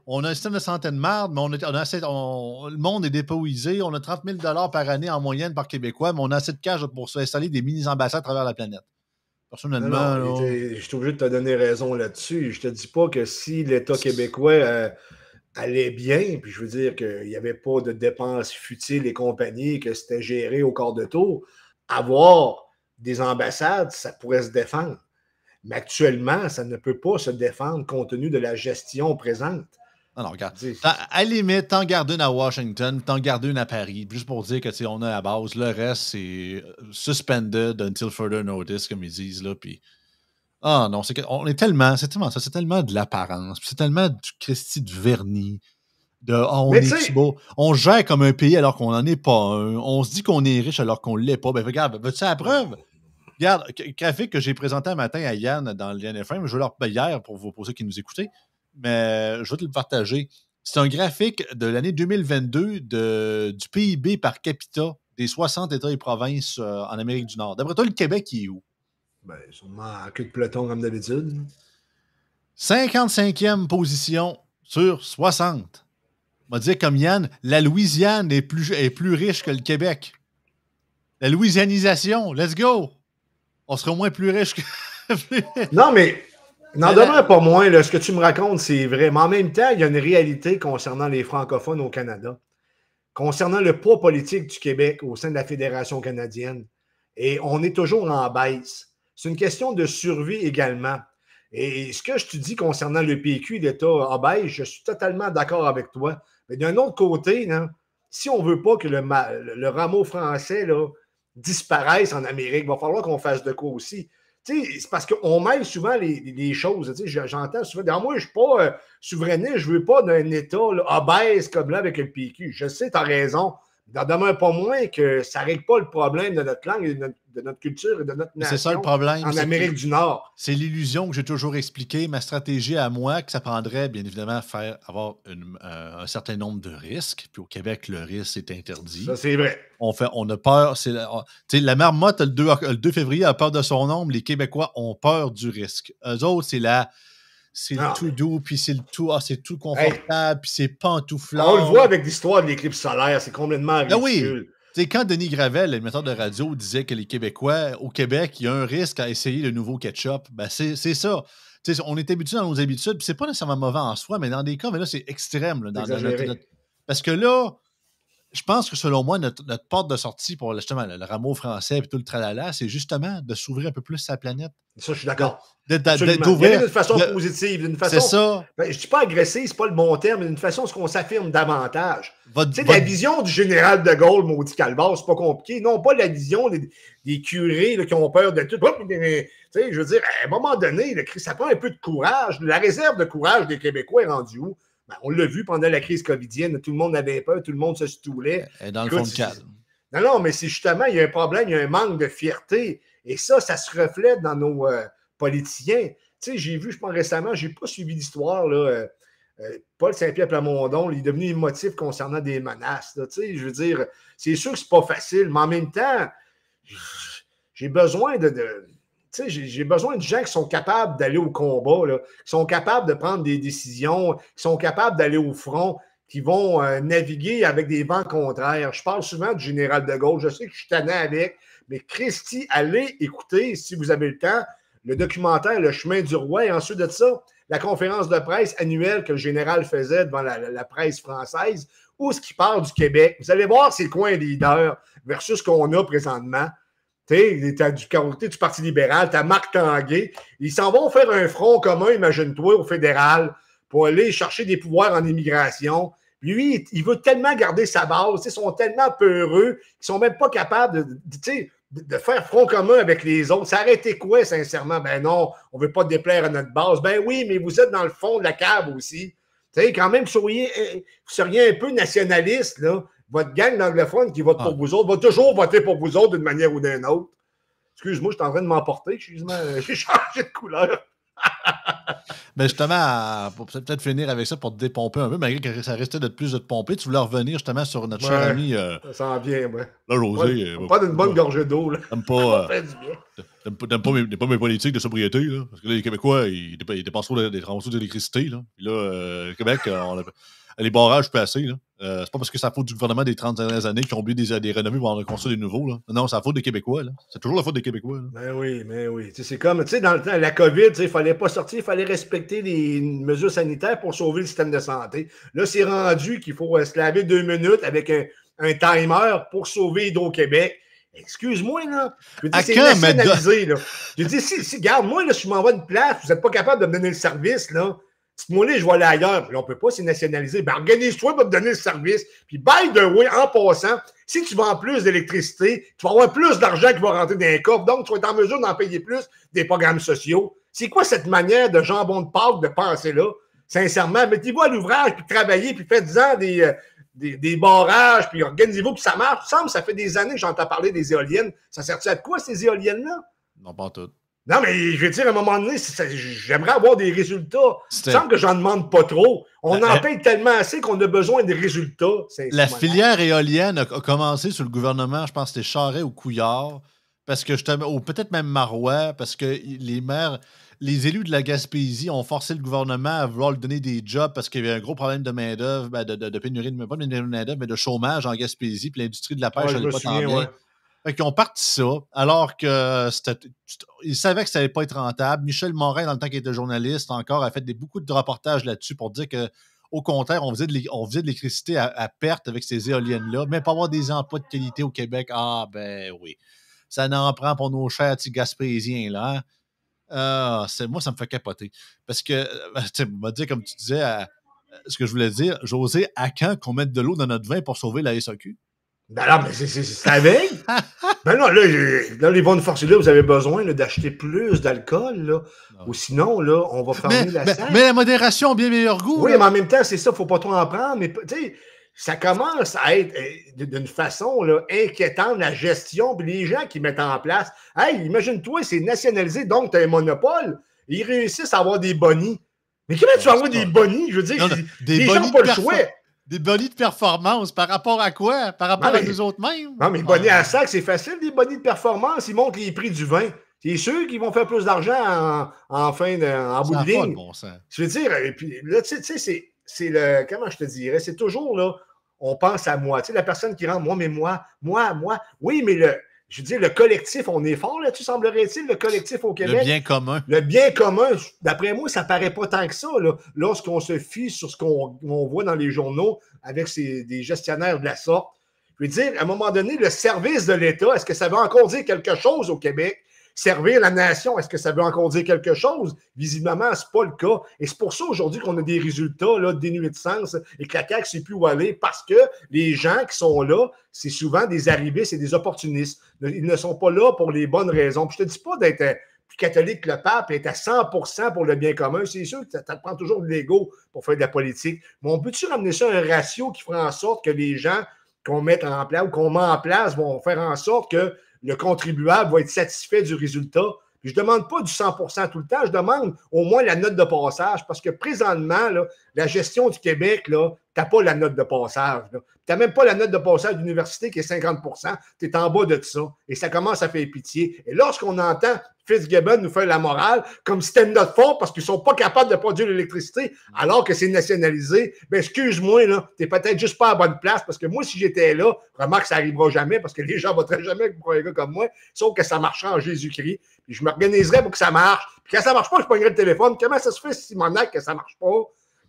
on a un système de santé de merde, mais on, a assez, le monde est dépoisé. On a 30 000 par année en moyenne par Québécois, mais on a assez de cash pour s'installer des mini-ambassades à travers la planète. Personnellement. je suis obligé de te donner raison là-dessus. Je te dis pas que si l'État québécois euh, allait bien, puis je veux dire qu'il n'y avait pas de dépenses futiles et compagnie, que c'était géré au corps de tour, avoir des ambassades, ça pourrait se défendre. Mais actuellement, ça ne peut pas se défendre compte tenu de la gestion présente. Non, non, regarde. À la limite, t'en gardes une à Washington, t'en gardes une à Paris, juste pour dire que on a la base. Le reste, c'est euh, suspended until further notice, comme ils disent. Là, puis... Ah non, c'est on est tellement, c'est tellement ça, c'est tellement de l'apparence, c'est tellement du Christy de vernis. De, ah, on est beau. On gère comme un pays alors qu'on n'en est pas un. On se dit qu'on est riche alors qu'on ne l'est pas. Ben regarde, veux-tu la preuve? Regarde, graphique que j'ai présenté un matin à Yann dans le LNFM, je vais leur hier pour vous poser qui nous écoutez, mais je vais te le partager. C'est un graphique de l'année 2022 de, du PIB par capita des 60 États et provinces euh, en Amérique du Nord. D'après toi, le Québec, il est où? Ben, sûrement à queue de peloton comme d'habitude. 55e position sur 60. On va dire comme Yann, la Louisiane est plus, est plus riche que le Québec. La louisianisation, let's go! on serait au moins plus riche que. non, mais n'en demeure pas moins. Là, ce que tu me racontes, c'est vrai. Mais en même temps, il y a une réalité concernant les francophones au Canada, concernant le poids politique du Québec au sein de la Fédération canadienne. Et on est toujours en baisse. C'est une question de survie également. Et ce que je te dis concernant le PQ, l'État en baisse, je suis totalement d'accord avec toi. Mais d'un autre côté, si on ne veut pas que le, rameau français là, disparaissent en Amérique. Il va falloir qu'on fasse de quoi aussi. C'est parce qu'on mêle souvent les, choses. J'entends souvent. moi, je ne suis pas euh, souverainiste, je ne veux pas d'un État obèse comme là avec le PQ. Je sais, tu as raison. N'en demeure pas moins que ça ne règle pas le problème de notre langue et de notre, culture et de notre nation. C'est ça le problème. En Amérique du Nord. C'est l'illusion que j'ai toujours expliqué, ma stratégie à moi, que ça prendrait bien évidemment faire avoir euh, un certain nombre de risques. Puis au Québec, le risque est interdit. Ça, c'est vrai. On, fait, on a peur. C'est la, la marmotte, le 2, le 2 février, a peur de son nombre. Les Québécois ont peur du risque. Eux autres, c'est la c'est le tout doux, puis c'est le tout, ah, c'est tout confortable, puis c'est pantouflant. On le voit avec l'histoire de l'éclipse solaire, c'est complètement ridicule. Ah oui. quand Denis Gravel, l'émetteur de radio, disait que les Québécois, au Québec, il y a un risque à essayer le nouveau ketchup, ben c'est ça. on est habitué dans nos habitudes, puis c'est pas nécessairement mauvais en soi, mais dans des cas, mais là, c'est extrême. dans, Parce que là, je pense que selon moi, notre, porte de sortie pour justement le, rameau français et tout le tralala, c'est justement de s'ouvrir un peu plus sa planète. Ça, je suis d'accord. D'ouvrir. D'une façon positive, d'une façon. C'est ça. Ben, je ne dis pas agressé, c'est pas le bon terme, mais d'une façon, ce qu'on s'affirme davantage. Tu sais, la vision du général de Gaulle, maudit Calbar, c'est pas compliqué. Non, pas la vision des, curés qui ont peur de tout. Tu sais, je veux dire, à un moment donné, ça prend un peu de courage. La réserve de courage des Québécois est rendue où? Ben, on l'a vu pendant la crise covidienne, tout le monde avait peur, tout le monde se stoulait. dans le fond de cadre. Non, non, mais c'est justement, il y a un problème, il y a un manque de fierté. Et ça, ça se reflète dans nos euh, politiciens. Tu sais, j'ai vu, je pense récemment, je n'ai pas suivi l'histoire, là. Euh, euh, Paul Saint-Pierre Plamondon, il est devenu émotif concernant des menaces. tu sais, je veux dire, c'est sûr que c'est pas facile, mais en même temps, j'ai besoin de j'ai besoin de gens qui sont capables d'aller au combat, qui sont capables de prendre des décisions, qui sont capables d'aller au front, qui vont euh, naviguer avec des vents contraires. Je parle souvent du général de Gaulle. Je sais que je suis tanné avec, mais Christy, allez écouter, si vous avez le temps, le documentaire Le chemin du roi. Et ensuite de ça, la conférence de presse annuelle que le général faisait devant la, presse française, où ce qui parle du Québec. Vous allez voir c'est quoi un leader versus ce qu'on a présentement. Tu as du, du Parti libéral, tu as Marc Tanguay. Ils s'en vont faire un front commun, imagine-toi, au fédéral, pour aller chercher des pouvoirs en immigration. Lui, il veut tellement garder sa base, ils sont tellement peureux qu'ils sont même pas capables de, de, faire front commun avec les autres. Ça arrêtait quoi, sincèrement? Ben non, on ne veut pas déplaire à notre base. Ben oui, mais vous êtes dans le fond de la cave aussi. Tu sais, quand même, vous seriez, vous seriez un peu nationaliste, là votre gang d'anglophones qui vote pour ah. vous autres va toujours voter pour vous autres d'une manière ou d'une autre. Excuse-moi, je suis en train de m'emporter. Excuse-moi, j'ai changé de couleur. Mais justement, pour peut-être finir avec ça, pour te dépomper un peu, malgré que ça restait de plus de te pomper, tu voulais revenir justement sur notre cher ami. Euh, ça sent bien, ouais. Là, José. pas d'une bonne gorgée d'eau, là. T'aimes pas. Euh, pas, mes, pas mes politiques de sobriété, là. Parce que là, les Québécois, ils, ils dépensent trop des travaux d'électricité, là. Puis là, euh, le Québec, on a les barrages passés. Là. Euh, c'est pas parce que c'est la faute du gouvernement des 30 dernières années qui ont oublié des, des rénover pour en construire des nouveaux. Là. Non, c'est la faute des Québécois. Là. C'est toujours la faute des Québécois. Là. Ben oui, mais ben oui. c'est comme, tu sais, dans le temps, la COVID, il fallait pas sortir, il fallait respecter les mesures sanitaires pour sauver le système de santé. Là, c'est rendu qu'il faut euh, se laver deux minutes avec un, un timer pour sauver Hydro-Québec. Excuse-moi, là. Je dis, c'est nationalisé, là. Je dis, si, si, garde, moi, là, si je m'envoie une place, vous n'êtes pas capable de me donner le service, là. Dites-moi, je vais aller ailleurs. Puis on ne peut pas, c'est nationaliser. Ben, organise-toi pour te donner le service. Puis, by the way, en passant, si tu vends plus d'électricité, tu vas avoir plus d'argent qui va rentrer dans les coffres. Donc, tu vas être en mesure d'en payer plus des programmes sociaux. C'est quoi cette manière de jambon de Pâques de penser là? Sincèrement, mettez-vous à l'ouvrage, puis travaillez, puis faites-en des, euh, des, des, barrages, puis organisez-vous, puis ça marche. Ça ça fait des années que j'entends parler des éoliennes. Ça sert-tu à quoi, ces éoliennes-là? Non, pas toutes. Non, mais je veux dire, à un moment donné, j'aimerais avoir des résultats. Il semble que j'en demande pas trop. On en paye tellement assez qu'on a besoin des résultats. La filière éolienne a, commencé sous le gouvernement, je pense que c'était Charret ou Couillard, parce que ou peut-être même Marois, parce que les maires, les élus de la Gaspésie ont forcé le gouvernement à vouloir lui donner des jobs parce qu'il y avait un gros problème de main-d'œuvre, ben, de, pénurie de, pas de main-d'œuvre, mais de chômage en Gaspésie, puis l'industrie de la pêche n'allait pas tant bien. Fait qu'ils ont ça, alors que ils savaient que ça n'allait pas être rentable. Michel Morin, dans le temps qu'il était journaliste, encore, a fait des, beaucoup de reportages là-dessus pour dire que au contraire, on faisait de l'électricité à, perte avec ces éoliennes-là, mais pas avoir des emplois de qualité au Québec. Ah, ben oui. Ça n'en prend pour nos chers petits gaspésiens, là. Hein. Ah, moi, ça me fait capoter. Parce que, tu m'as dit, comme tu disais, ce que je voulais dire, José, à quand qu'on mette de l'eau dans notre vin pour sauver la SAQ? Ben non, mais c'est la veille. ben non, là, dans les bonnes forces, là, vous avez besoin d'acheter plus d'alcool, là. Ou sinon, là, on va fermer la salle. Mais la modération a bien meilleur goût. Oui, mais en même temps, c'est ça, il ne faut pas trop en prendre. Mais, tu sais, ça commence à être euh, d'une façon là, inquiétante, la gestion, puis les gens qui mettent en place. Hey, imagine-toi, c'est nationalisé, donc tu as un monopole. Ils réussissent à avoir des bonnies. Mais comment tu vas avoir des bonnies? Je veux dire, des les gens n'ont pas le choix. Des bonnies de performance par rapport à quoi? Par rapport à nous autres mêmes? Non, mais bonnies à sac, c'est facile, des bonnies de performance. Ils montent les prix du vin. C'est sûr qu'ils vont faire plus d'argent en, en, fin de, en bout de ligne. Bon je veux dire, et puis là, tu sais, c'est le. Comment je te dirais? C'est toujours là, on pense à moi. Tu sais, la personne qui rentre, moi, mais moi, moi, moi. Oui, mais le, je veux dire, le collectif, on est fort là-dessus, semblerait-il, le collectif au Québec? Le bien commun. Le bien commun, d'après moi, ça paraît pas tant que ça, là, lorsqu'on se fie sur ce qu'on voit dans les journaux avec ces, des gestionnaires de la sorte. Je veux dire, à un moment donné, le service de l'État, est-ce que ça veut encore dire quelque chose au Québec? Servir la nation, est-ce que ça veut encore dire quelque chose? Visiblement, ce n'est pas le cas. Et c'est pour ça aujourd'hui qu'on a des résultats là, dénués de sens et que la CAQ ne sait plus où aller parce que les gens qui sont là, c'est souvent des arrivés, c'est des opportunistes. Ils ne sont pas là pour les bonnes raisons. je ne te dis pas d'être euh, plus catholique que le pape et être à 100% pour le bien commun. C'est sûr que ça, te prend toujours de l'ego pour faire de la politique. Mais on peut-tu ramener ça à un ratio qui fera en sorte que les gens qu'on met en place ou qu'on met en place vont faire en sorte que le contribuable va être satisfait du résultat. je ne demande pas du 100% tout le temps, je demande au moins la note de passage parce que présentement, la gestion du Québec, tu n'as pas la note de passage. Tu n'as même pas la note de passage d'université qui est 50 Tu es en bas de ça. Et ça commence à faire pitié. Et lorsqu'on entend Fitzgibbon nous fait la morale, comme si c'était notre faute parce qu'ils ne sont pas capables de produire l'électricité alors que c'est nationalisé. Ben, excuse-moi, là, n'es peut-être juste pas à bonne place parce que moi, si j'étais là, remarque, ça n'arrivera jamais parce que les gens ne voteraient jamais pour un gars comme moi, sauf que ça marchera en Jésus-Christ. Puis je m'organiserais pour que ça marche. Puis quand ça ne marche pas, je prendrais le téléphone. Comment ça se fait, Simonac, que ça ne marche pas?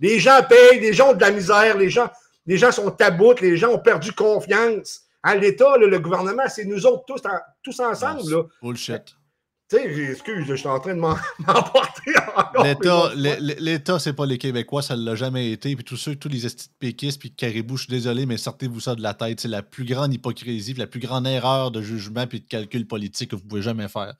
Les gens payent, les gens ont de la misère, les gens, les gens sont taboutes, les gens ont perdu confiance. Hein, L'État, le gouvernement, c'est nous autres tous, tous ensemble. Là. Bullshit. Tu sais, excuse, je suis en train de m'emporter encore. L'État, c'est pas les Québécois, ça ne l'a jamais été. Puis tous ceux, tous les estis péquistes, puis caribou, je suis désolé, mais sortez-vous ça de la tête. C'est la plus grande hypocrisie, la plus grande erreur de jugement puis de calcul politique que vous pouvez jamais faire.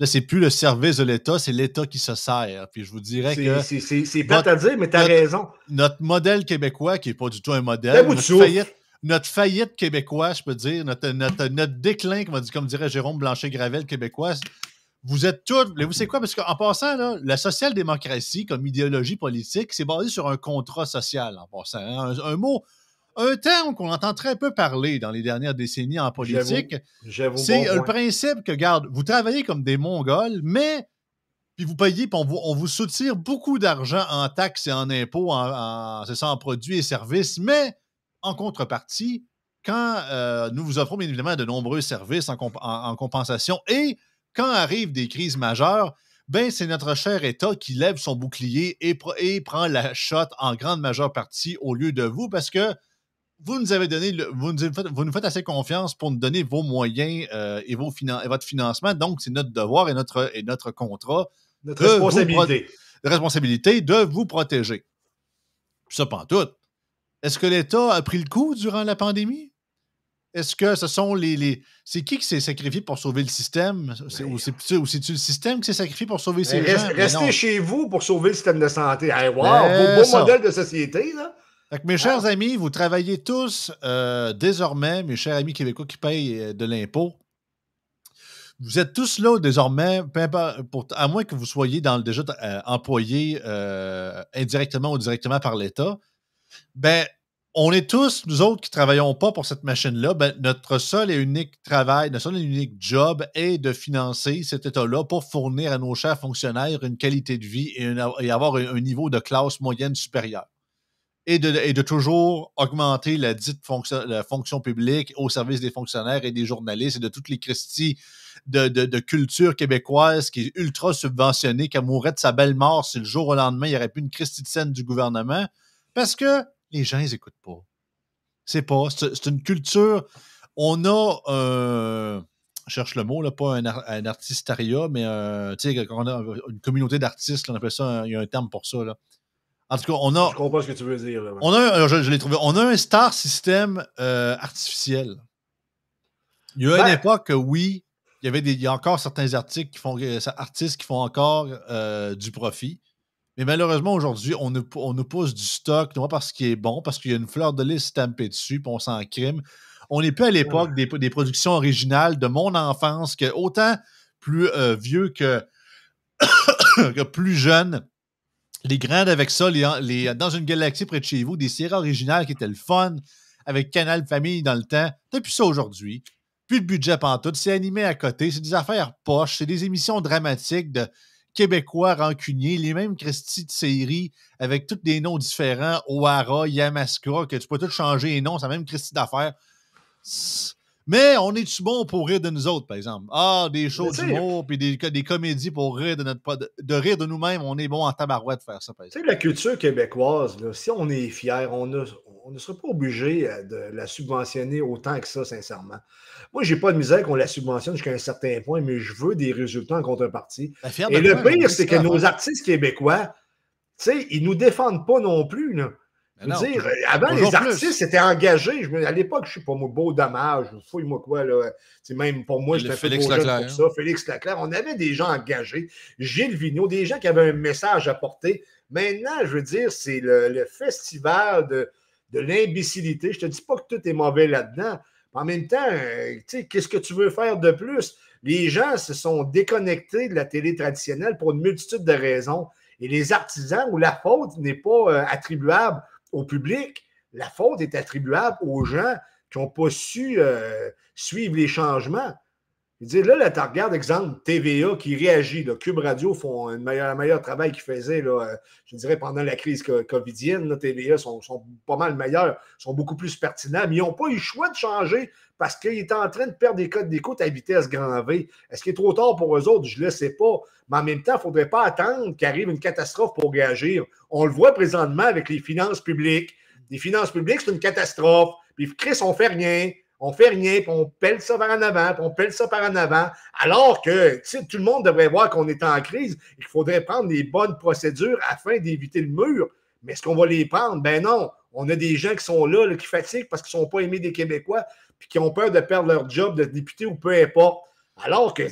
Là, c'est plus le service de l'État, c'est l'État qui se sert. Puis je vous dirais que. C'est pas à dire, mais tu as raison. Notre modèle québécois, qui n'est pas du tout un modèle, notre faillite, notre faillite québécoise, je peux dire, notre, notre, notre déclin, comme, dirait Jérôme Blanchet-Gravel québécois, vous êtes tous. Vous savez quoi? Parce qu'en passant, là, la social-démocratie comme idéologie politique, c'est basé sur un contrat social, en passant. hein. Un, un mot, un terme qu'on entend très peu parler dans les dernières décennies en politique. C'est bon le principe que, garde, vous travaillez comme des Mongols, mais puis vous payez, puis on vous, on vous soutire beaucoup d'argent en taxes et en impôts, en, en, c'est ça, en produits et services, mais en contrepartie, quand euh, nous vous offrons bien évidemment de nombreux services en, comp- en- en compensation et quand arrivent des crises majeures, ben c'est notre cher État qui lève son bouclier et, pr- et prend la shot en grande majeure partie au lieu de vous parce que vous nous avez donné, le- vous, nous faites, vous nous faites assez confiance pour nous donner vos moyens euh, et, vos finan- et votre financement. Donc, c'est notre devoir et notre, et notre contrat Notre de responsabilité. de responsabilité de vous protéger. Ça, pas tout. Est-ce que l'État a pris le coup durant la pandémie? Est-ce que ce sont les. les... C'est qui qui s'est sacrifié pour sauver le système? C'est- Ou c'est ou c'est-tu le système qui s'est sacrifié pour sauver ces Ben, gens? reste- Mais non. restez chez vous pour sauver le système de santé. Hey, wow, Ben, beau, beau modèle de société, là. Fait que mes chers amis, vous travaillez tous euh, désormais, mes chers amis québécois qui payent euh, de l'impôt. Vous êtes tous là désormais, pour- à moins que vous soyez dans, le- déjà euh, employés euh, indirectement ou directement par l'État. Ben, on est tous, nous autres qui ne travaillons pas pour cette machine-là, ben, notre seul et unique travail, notre seul et unique job est de financer cet État-là pour fournir à nos chers fonctionnaires une qualité de vie et, une- et avoir un- un niveau de classe moyenne supérieure et de, toujours augmenter la dite fonction, publique au service des fonctionnaires et des journalistes et de toutes les Christies de, culture québécoise qui est ultra subventionnée, qui mourrait de sa belle mort si le jour au lendemain, il n'y aurait plus une Christie de scène du gouvernement parce que les gens, ils n'écoutent pas. C'est pas. C'est une culture. On a un. Je cherche le mot, là, pas un, un artistariat, mais sais, quand on a une communauté d'artistes, on appelle ça, il y a un terme pour ça. Là. En tout cas, on a, Je comprends ce que tu veux dire. là. on a un, je, je l'ai trouvé. On a un star système euh, artificiel. Il y a une Ben- époque, que oui, il y avait des, il y a encore certains articles qui font, euh, artistes qui font encore euh, du profit. Mais malheureusement, aujourd'hui, on nous, on nous pousse du stock, non pas parce qu'il est bon, parce qu'il y a une fleur de lys stampée dessus, puis on s'en crime. On n'est plus à l'époque des, des productions originales de mon enfance, que autant plus euh, vieux que, que plus jeune les grandes avec ça, les, dans une galaxie près de chez vous, des séries originales qui étaient le fun, avec Canal Famille dans le temps. T'as plus ça aujourd'hui. Plus de budget pantoute. C'est animé à côté. C'est des affaires poches. C'est des émissions dramatiques de Québécois rancuniers. Les mêmes Christy de séries avec tous des noms différents. O'Hara, Yamaska, que tu peux tout changer les noms. C'est la même Christy d'affaires. Mais on est-tu bon pour rire de nous autres, par exemple? Ah, des shows d'humour, puis des, des comédies pour rire de notre de, de rire de nous-mêmes. On est bon en tabarouette de faire ça, par Tu exemple. sais, la culture québécoise, là, si on est fier, on, a- on ne serait pas obligé euh, de la subventionner autant que ça, sincèrement. Moi, j'ai pas de misère qu'on la subventionne jusqu'à un certain point, mais je veux des résultats en contrepartie. Ben, Et le pire, là? c'est que nos hein? artistes québécois, tu sais, ils nous défendent pas non plus. Là. Non, dire, avant, les plus. artistes étaient engagés. Je à l'époque, je sais pas, moi, beau dommage, fouille-moi quoi, là. Même pour moi, j'étais Félix Leclerc. pour ça. Félix Leclerc. On avait des gens engagés. Gilles Vigneault, des gens qui avaient un message à porter. Maintenant, je veux dire, c'est le, le festival de, de l'imbécilité. Je te dis pas que tout est mauvais là-dedans. En même temps, euh, qu'est-ce que tu veux faire de plus? Les gens se sont déconnectés de la télé traditionnelle pour une multitude de raisons. Et les artisans, où la faute n'est pas euh, attribuable au public, la faute est attribuable aux gens qui n'ont pas su euh, suivre les changements. Là, là tu regardes, exemple, TVA qui réagit. Cube Radio font un meilleur, travail qu'ils faisaient, là, euh, je dirais, pendant la crise co- covidienne. Là, TVA sont, pas mal meilleurs, sont beaucoup plus pertinents, mais ils n'ont pas eu le choix de changer parce qu'ils étaient en train de perdre des codes d'écoute à vitesse grand V. Est-ce qu'il est trop tard pour eux autres? Je ne le sais pas. Mais en même temps, il ne faudrait pas attendre qu'arrive une catastrophe pour réagir. On le voit présentement avec les finances publiques. Les finances publiques, c'est une catastrophe. Puis Chris, on fait rien. On fait rien, puis on pèle ça par en avant, puis on pèle ça par en avant. Alors que tout le monde devrait voir qu'on est en crise et qu'il faudrait prendre les bonnes procédures afin d'éviter le mur. Mais est-ce qu'on va les prendre? Ben non. On a des gens qui sont là, qui fatiguent parce qu'ils ne sont pas aimés des Québécois, puis qui ont peur de perdre leur job de député ou peu importe. Alors que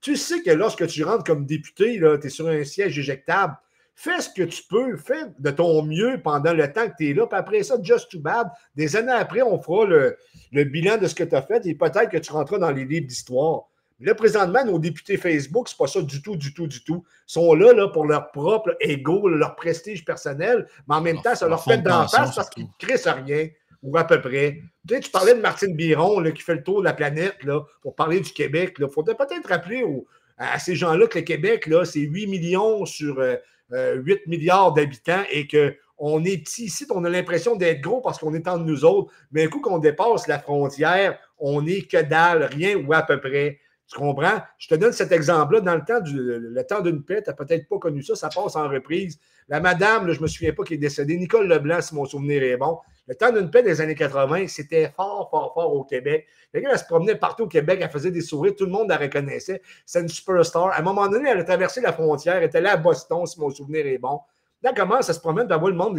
tu sais que lorsque tu rentres comme député, tu es sur un siège éjectable. Fais ce que tu peux, fais de ton mieux pendant le temps que tu es là, puis après ça, just too bad. Des années après, on fera le, le bilan de ce que tu as fait et peut-être que tu rentreras dans les livres d'histoire. Mais là, présentement, nos députés Facebook, c'est pas ça du tout, du tout, du tout. Ils sont là, là pour leur propre ego, leur prestige personnel, mais en même temps, ça leur fait d'en face parce qu'ils ne créent rien, ou à peu près. Tu, sais, tu parlais de Martine Biron là, qui fait le tour de la planète là, pour parler du Québec. Il faudrait peut-être rappeler à ces gens-là que le Québec, là, c'est 8 millions sur 8 euh, euh, milliards d'habitants et que on est petit ici, on a l'impression d'être gros parce qu'on est entre nous autres, mais un coup qu'on dépasse la frontière, on n'est que dalle, rien ou à peu près. Tu comprends? Je te donne cet exemple-là. Dans le temps le temps d'une paix, tu n'as peut-être pas connu ça, ça passe en reprise. La madame, je ne me souviens pas qui est décédée, Nicole Leblanc, si mon souvenir est bon. Le temps d'une paix des années 80, c'était fort, fort, fort au Québec. Elle se promenait partout au Québec, elle faisait des sourires, tout le monde la reconnaissait. C'est une superstar. À un moment donné, elle a traversé la frontière, elle était là à Boston, si mon souvenir est bon. Là, elle commence à se promener, dans le monde.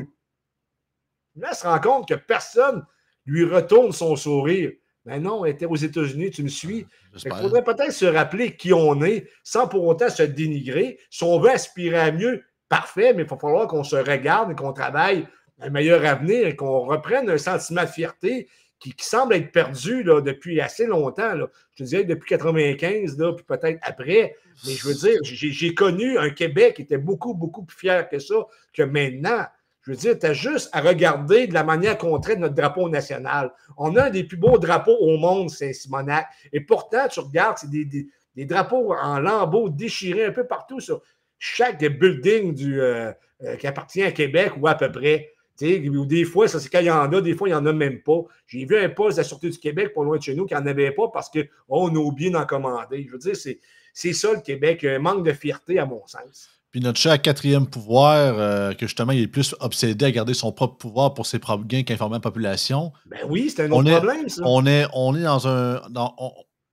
Là, elle se rend compte que personne lui retourne son sourire. Mais ben non, elle était aux États-Unis, tu me suis. Il faudrait peut-être se rappeler qui on est sans pour autant se dénigrer. Si on veut aspirer à mieux, parfait, mais il va falloir qu'on se regarde et qu'on travaille un meilleur avenir et qu'on reprenne un sentiment de fierté qui, semble être perdu depuis assez longtemps. Je te dirais depuis 95, là, puis peut-être après. Mais je veux dire, j'ai connu un Québec qui était beaucoup, beaucoup plus fier que ça que maintenant. Je veux dire, tu as juste à regarder de la manière qu'on traite notre drapeau national. On a un des plus beaux drapeaux au monde, Saint-Simonac. Et pourtant, tu regardes, c'est des, drapeaux en lambeaux déchirés un peu partout sur chaque building du, euh, euh, qui appartient à Québec ou à peu près. des fois, ça c'est quand il y en a, des fois, il n'y en a même pas. J'ai vu un poste de la Sûreté du Québec, pas loin de chez nous, qui n'en avait pas parce qu'on oh, a oublié d'en commander. Je veux dire, c'est ça le Québec, un manque de fierté à mon sens. Puis notre cher quatrième pouvoir, euh, que justement, il est plus obsédé à garder son propre pouvoir pour ses propres gains qu'informer la population. Ben oui, c'est un autre problème, ça. On est, on est dans un.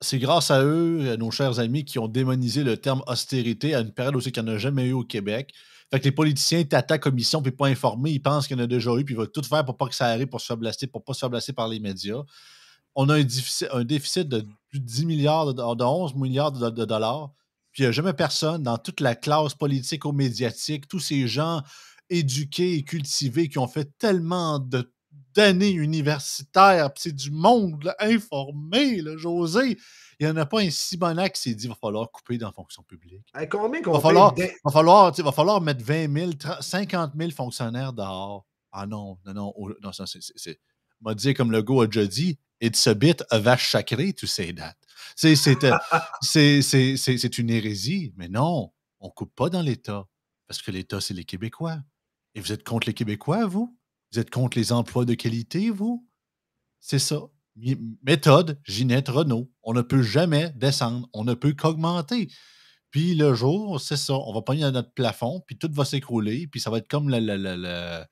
C'est grâce à eux, à nos chers amis, qui ont démonisé le terme austérité à une période aussi qu'il n'y en a jamais eu au Québec. Fait que les politiciens la commission puis pas informés, ils pensent qu'il y en a déjà eu, puis ils vont tout faire pour pas que ça arrive, pour se faire blaster, pour pas se faire blaster par les médias. On a un déficit, de plus de 10 milliards, de, 11 milliards de dollars. Puis il n'y a jamais personne dans toute la classe politico-médiatique, tous ces gens éduqués et cultivés qui ont fait tellement d'années universitaires, puis c'est du monde informé, là, José. Il n'y en a pas un Simonac qui s'est dit qu'il va falloir couper dans la fonction publique. combien qu'on va, falloir, va, falloir, va falloir mettre 20 000, 50 000 fonctionnaires dehors. Ah non, non, non, non ça, c'est. M'a dit comme le go a déjà dit, it's a bit a vache sacrée to say that. Euh, c'est une hérésie. Mais non, on ne coupe pas dans l'État. Parce que l'État, c'est les Québécois. Et vous êtes contre les Québécois, vous? Vous êtes contre les emplois de qualité, vous? C'est ça. Méthode Ginette Renault. On ne peut jamais descendre. On ne peut qu'augmenter. Puis le jour, c'est ça. On va pogner à notre plafond, puis tout va s'écrouler. Puis ça va être comme la, la, la,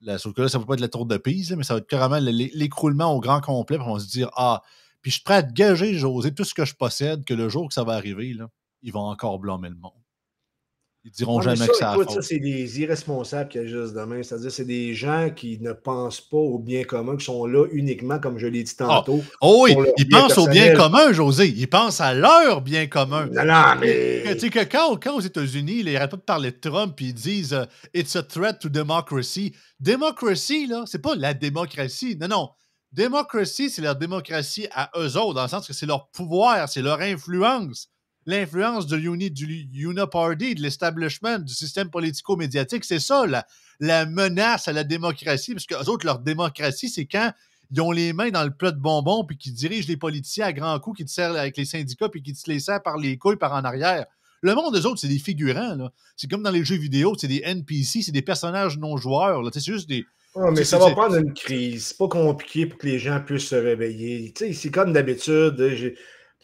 la sauf que là, ça ne peut pas être la tour de Pise, mais ça va être carrément l'écroulement au grand complet. Puis on va se dire Ah, puis je suis prêt à te gager, José, tout ce que je possède, que le jour que ça va arriver, là, ils vont encore blâmer le monde. Ils diront jamais que ça écoute, Ça, c'est des irresponsables qui agissent demain. C'est-à-dire, c'est des gens qui ne pensent pas au bien commun, qui sont là uniquement, comme je l'ai dit ah, tantôt. Oh, oui, ils pensent au bien commun, José. Ils pensent à leur bien commun. Non, non, mais. Tu sais, que quand, quand aux États-Unis, ils n'arrêtent pas de parler de Trump et ils disent euh, It's a threat to democracy. Democracy, là, c'est pas la démocratie. Non, non. Démocratie, c'est leur démocratie à eux autres, dans le sens que c'est leur pouvoir, c'est leur influence. L'influence de l'uni, du Uniparty, de l'establishment, du système politico-médiatique, c'est ça, la, la, menace à la démocratie, parce qu'eux autres, leur démocratie, c'est quand ils ont les mains dans le plat de bonbons, puis qui dirigent les politiciens à grands coups, qui te servent avec les syndicats, puis qui te les servent par les couilles, par en arrière. Le monde des autres, c'est des figurants. C'est comme dans les jeux vidéo, c'est des NPC, c'est des personnages non joueurs. C'est juste des, ah, mais ça va prendre une crise. C'est pas compliqué pour que les gens puissent se réveiller. c'est comme d'habitude.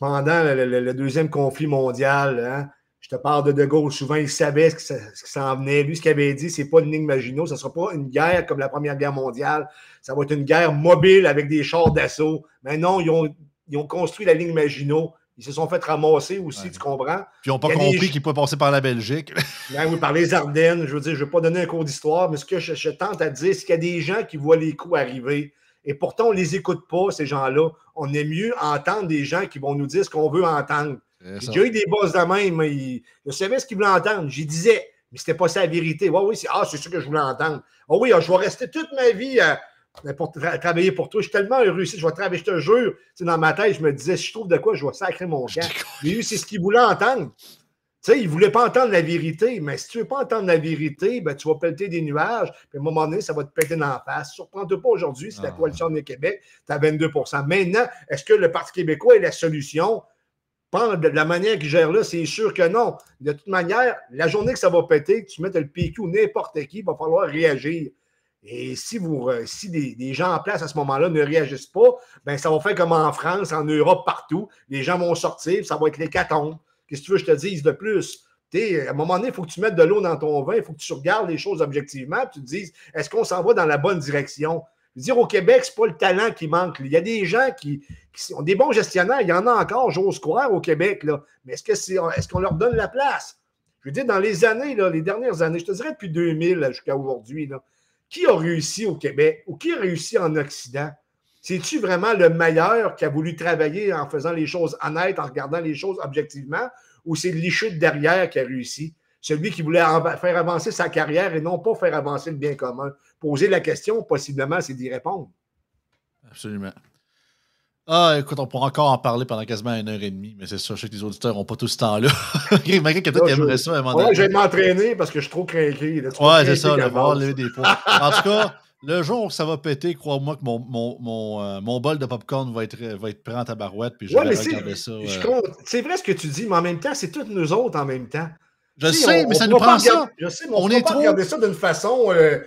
Pendant le, deuxième conflit mondial, hein, je te parle de De Gaulle, souvent il savait ce qui s'en venait. Lui, ce qu'il avait dit, c'est pas une ligne Maginot, ce ne sera pas une guerre comme la Première Guerre mondiale. Ça va être une guerre mobile avec des chars d'assaut. Mais non, ils ont, ils ont construit la ligne Maginot. Ils se sont fait ramasser aussi, tu comprends? Puis ils n'ont pas compris qu'ils pouvaient passer par la Belgique. ben oui, par les Ardennes. Je veux dire, je ne vais pas donner un cours d'histoire, mais ce que je, tente à dire, c'est qu'il y a des gens qui voient les coups arriver. Et pourtant, on ne les écoute pas, ces gens-là. On est mieux entendre des gens qui vont nous dire ce qu'on veut entendre. J'ai déjà eu des boss de même. Ils, je savais ce qu'ils voulaient entendre. J'y disais, mais ce n'était pas ça la vérité. oui, c'est ah, c'est ça que je voulais entendre. Ah oui, ah, je vais rester toute ma vie à pour travailler pour toi. Je suis tellement heureux ici, je vais travailler, je te jure. dans ma tête, je me disais, si je trouve de quoi, je vais sacrer mon camp. Mais c'est ce qu'il voulait entendre. Tu sais, il ne voulait pas entendre la vérité, mais si tu ne veux pas entendre la vérité, ben, tu vas pelleter des nuages, puis à un moment donné, ça va te péter dans la face. Surprends-toi pas aujourd'hui, c'est la ah. coalition des Québec, tu as 22% Maintenant, est-ce que le Parti québécois est la solution? de la manière qu'il gère là, c'est sûr que non. De toute manière, la journée que ça va péter, que tu mettes le PQ ou n'importe qui, il va falloir réagir. Et si, vous, euh, si des, gens en place à ce moment-là ne réagissent pas, ben ça va faire comme en France, en Europe, partout. Les gens vont sortir, ça va être l'hécatombe. Qu'est-ce que tu veux que je te dise de plus? à un moment donné, il faut que tu mettes de l'eau dans ton vin, il faut que tu regardes les choses objectivement, tu te dises, est-ce qu'on s'en va dans la bonne direction? Dire, au Québec, ce n'est pas le talent qui manque. Il y a des gens qui, sont des bons gestionnaires. Il y en a encore, j'ose croire, au Québec. Là. Mais est-ce, que c'est, est-ce qu'on leur donne la place? Je veux dire, dans les années, là, les dernières années, je te dirais depuis 2000 jusqu'à aujourd'hui, qui a réussi au Québec ou qui a réussi en Occident? C'est-tu vraiment le meilleur qui a voulu travailler en faisant les choses honnêtes, en regardant les choses objectivement, ou c'est le de derrière qui a réussi? Celui qui voulait faire avancer sa carrière et non pas faire avancer le bien commun. Poser la question, possiblement, c'est d'y répondre. Absolument. Ah, écoute, on pourra encore en parler pendant quasiment une heure et demie, mais c'est sûr, je sais que les auditeurs n'ont pas tout ce temps-là. Malgré que peut-être aimerait ça à un moment Ouais, je vais m'entraîner parce que je suis trop craqué. Ouais, c'est ça, le voir lever des poids. en tout cas, le jour où ça va péter, crois-moi que mon, mon, mon, euh, mon, bol de popcorn va être, va être prêt en tabarouette, puis je vais regarder ça. Euh. C'est vrai ce que tu dis, mais en même temps, c'est toutes nous autres en même temps. Je sais, mais ça nous prend ça. Je sais, mais on, peut pas regarder ça d'une façon euh,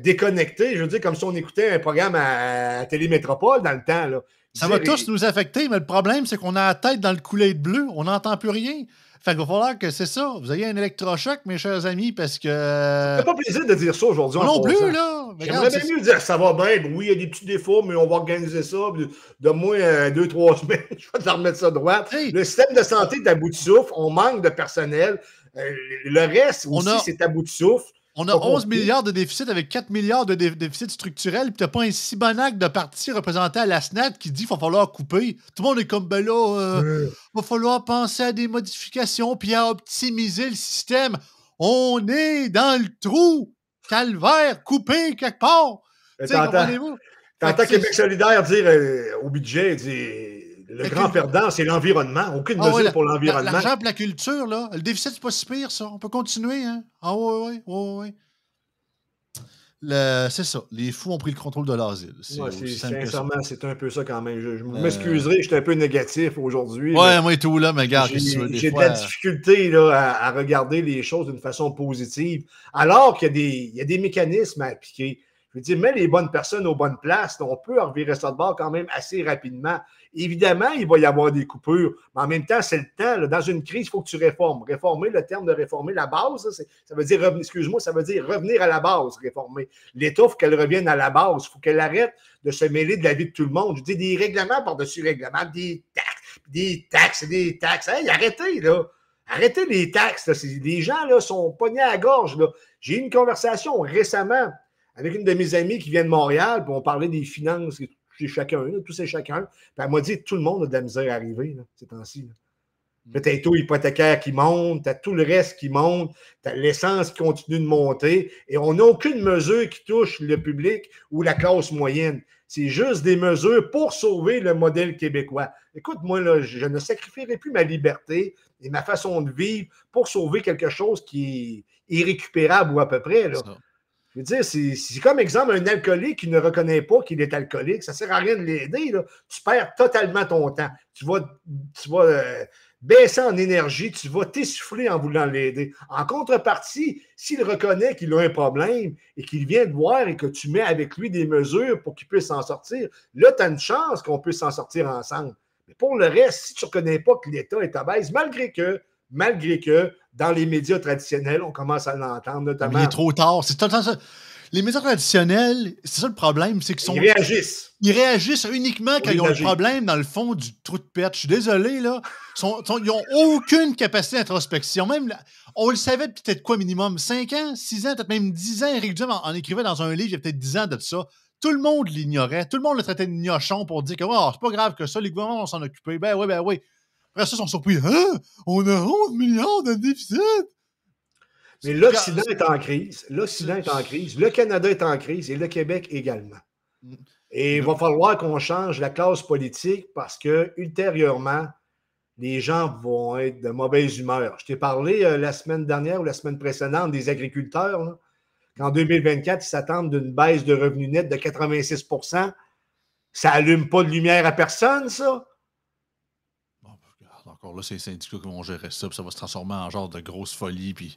déconnectée. Je veux dire, comme si on écoutait un programme à, Télémétropole dans le temps. Là. Ça va tous nous affecter, mais le problème, c'est qu'on a la tête dans le coulet de bleu. On n'entend plus rien. Fait qu'il va falloir que c'est ça. Vous ayez un électrochoc, mes chers amis, parce que. Ça fait pas plaisir de dire ça aujourd'hui. Non plus, là. J'aimerais bien mieux dire ça va bien. Oui, il y a des petits défauts, mais on va organiser ça. De moins euh, deux, trois semaines, je vais te remettre ça droit. Le système de santé est à bout de souffle. On manque de personnel. Euh, le reste aussi, c'est à bout de souffle. On a 11 milliards de déficit avec 4 milliards de déficit structurel, puis t'as pas un si bon acte de parti représenté à la SNAT qui dit qu'il va falloir couper. Tout le monde est comme, ben là, euh, va falloir penser à des modifications, puis à optimiser le système. On est dans le trou! Calvaire, coupé quelque part! T'entends Québec solidaire dire euh, au budget, dire le grand perdant, c'est l'environnement. Aucune ah mesure pour l'environnement. L'argent pour la culture, là. Le déficit, c'est pas si pire, ça. On peut continuer, hein? Ah oui, oui, oui, oui. C'est ça. Les fous ont pris le contrôle de l'asile. sincèrement, c'est un peu ça quand même. Je, euh, m'excuserai, j'étais un peu négatif aujourd'hui. Ouais, moi et tout, là, mais regarde, j'ai de la difficulté là, à, à, regarder les choses d'une façon positive. Alors qu'il y, y, a des mécanismes à appliquer. Je dire, mets les bonnes personnes aux bonnes places. On peut revirer ça de bord quand même assez rapidement. Évidemment, il va y avoir des coupures, mais en même temps, c'est le temps. Dans une crise, il faut que tu réformes. Réformer, le terme de réformer la base, ça veut dire, excuse-moi, ça veut dire revenir à la base, réformer. L'État, il faut qu'elle revienne à la base. Il faut qu'elle arrête de se mêler de la vie de tout le monde. Je dis des règlements par-dessus règlements, des taxes, des taxes, des taxes. arrêtez, là. Arrêtez les taxes. Les gens là, sont pognés à gorge. J'ai eu une conversation récemment avec une de mes amies qui vient de Montréal, puis on parlait des finances chez chacun, tous et chacun. Puis elle m'a dit tout le monde a de la misère à arriver ces temps-ci. Mm. T'as les taux hypothécaires qui montent, t'as tout le reste qui monte, t'as l'essence qui continue de monter, et on n'a aucune mesure qui touche le public ou la classe moyenne. C'est juste des mesures pour sauver le modèle québécois. Écoute, moi, là, je ne sacrifierai plus ma liberté et ma façon de vivre pour sauver quelque chose qui est irrécupérable ou à peu près. Là. Je veux dire, c'est comme exemple un alcoolique qui ne reconnaît pas qu'il est alcoolique. Ça ne sert à rien de l'aider. Tu perds totalement ton temps. Tu vas, tu vas euh, baisser en énergie, tu vas t'essouffler en voulant l'aider. En contrepartie, s'il reconnaît qu'il a un problème et qu'il vient te voir et que tu mets avec lui des mesures pour qu'il puisse s'en sortir, là, tu as une chance qu'on puisse s'en sortir ensemble. Mais pour le reste, si tu ne reconnais pas que l'État est à baisse, malgré que malgré que dans les médias traditionnels, on commence à l'entendre, notamment. il est trop tard. C'est ça. Les médias traditionnels, c'est ça le problème, c'est qu'ils sont. Ils réagissent. Ils réagissent uniquement quand ils ont un problème dans le fond du trou de pète. Je suis désolé, là. ils n'ont aucune capacité d'introspection. Même, on le savait peut-être quoi minimum? 5 ans, 6 ans, peut-être même 10 ans? Eric Duhem en, écrivait dans un livre il y a peut-être 10 ans de ça. Tout le monde l'ignorait. Tout le monde le traitait de gnochon pour dire que oh, c'est pas grave que ça, les gouvernements vont s'en occuper. Ben oui, ben oui. Après ça, ils sont surpris. Hein? On a 11 millions de déficit! Mais l'Occident est en crise. L'Occident est en crise. Le Canada est en crise et le Québec également. Et il va falloir qu'on change la classe politique parce que ultérieurement, les gens vont être de mauvaise humeur. Je t'ai parlé euh, la semaine dernière ou la semaine précédente des agriculteurs, qu'en 2024, ils s'attendent d'une baisse de revenus nets de 86% Ça allume pas de lumière à personne, ça? Encore là, c'est les syndicats qui vont gérer ça, puis ça va se transformer en genre de grosse folie, puis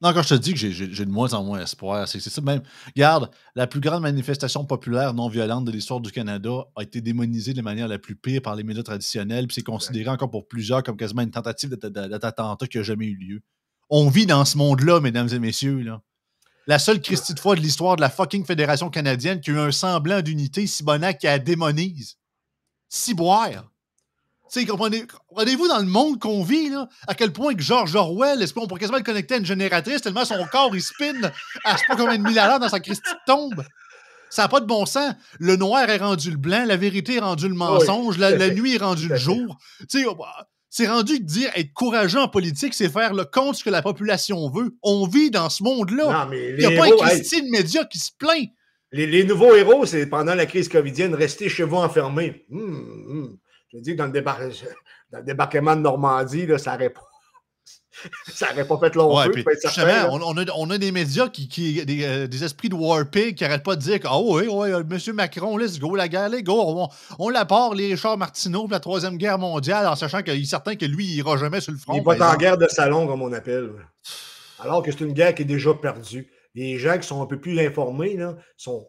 non, quand je te dis que j'ai de moins en moins espoir, c'est ça même. Regarde, la plus grande manifestation populaire non violente de l'histoire du Canada a été démonisée de manière la plus pire par les médias traditionnels, puis c'est considéré encore pour plusieurs comme quasiment une tentative d'attentat qui n'a jamais eu lieu. On vit dans ce monde-là, mesdames et messieurs. Là. La seule Christie de fois de l'histoire de la fucking Fédération canadienne qui a eu un semblant d'unité, Sibonac qui a démonise. Ciboire. Comprenez-vous dans le monde qu'on vit, là, à quel point que George Orwell, est-ce qu'on pourrait quasiment le connecter à une génératrice tellement son corps, il spin à sais pas combien de mille à l'heure dans sa Christie tombe? Ça n'a pas de bon sens. Le noir est rendu le blanc, la vérité est rendue le mensonge, la, nuit est rendue le jour. c'est rendu que dire être courageux en politique, c'est faire le compte ce que la population veut. On vit dans ce monde-là. Il n'y a pas un Christie de médias qui se plaint. Les, nouveaux héros, c'est pendant la crise covidienne, rester chez vous enfermés. Hum, hum. Je dis que dans le, dans le débarquement de Normandie, là, ça n'aurait pas. ça n'aurait pas fait long feu. on, a, on, a, des médias qui, qui des, euh, des, esprits de warpig qui n'arrêtent pas de dire que, oh oui, oui, euh, M. Macron, let's go, la guerre, let's go. On, on la part, les Richard Martineau, pour la Troisième Guerre mondiale, en sachant qu'il est certain que lui, il n'ira jamais sur le front. Il va être en guerre de salon, comme on appelle. Alors que c'est une guerre qui est déjà perdue. Les gens qui sont un peu plus informés là, sont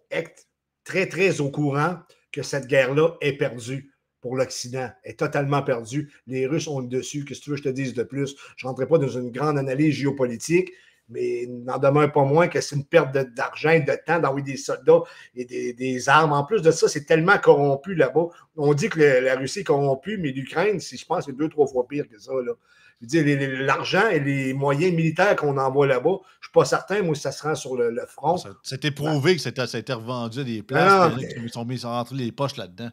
très, très au courant que cette guerre-là est perdue pour l'Occident est totalement perdu. Les Russes ont le dessus. Qu'est-ce que tu veux que je te dise de plus? Je ne rentrerai pas dans une grande analyse géopolitique, mais n'en demeure pas moins que c'est une perte d'argent et de temps d'envoyer des soldats et des, armes. En plus de ça, c'est tellement corrompu là-bas. On dit que la Russie est corrompue, mais l'Ukraine, si je pense, c'est deux, trois fois pire que ça. Là. Je veux dire, l'argent et les moyens militaires qu'on envoie là-bas, je ne suis pas certain, moi, si ça se rend sur le, front. C'était prouvé que ça a été revendu à des places. il y en a qui sont mis entre les poches là-dedans.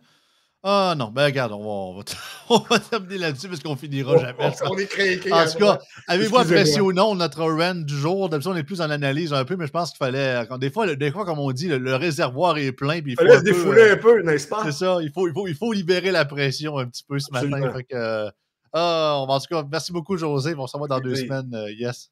Ah non, ben regarde, on va, on va, terminer là-dessus parce qu'on finira jamais. On, est créé. En tout cas, avez-vous apprécié ou non notre run du jour? D'habitude, on est plus en analyse un peu, mais je pense qu'il fallait. Des fois, des fois, comme on dit, le, réservoir est plein. il faut se défouler euh, un peu, n'est-ce pas? C'est ça, il faut, il, faut, il faut libérer la pression un petit peu ce matin. Fait que, ah, en tout cas, merci beaucoup, José. On se revoit dans deux semaines. Euh, yes.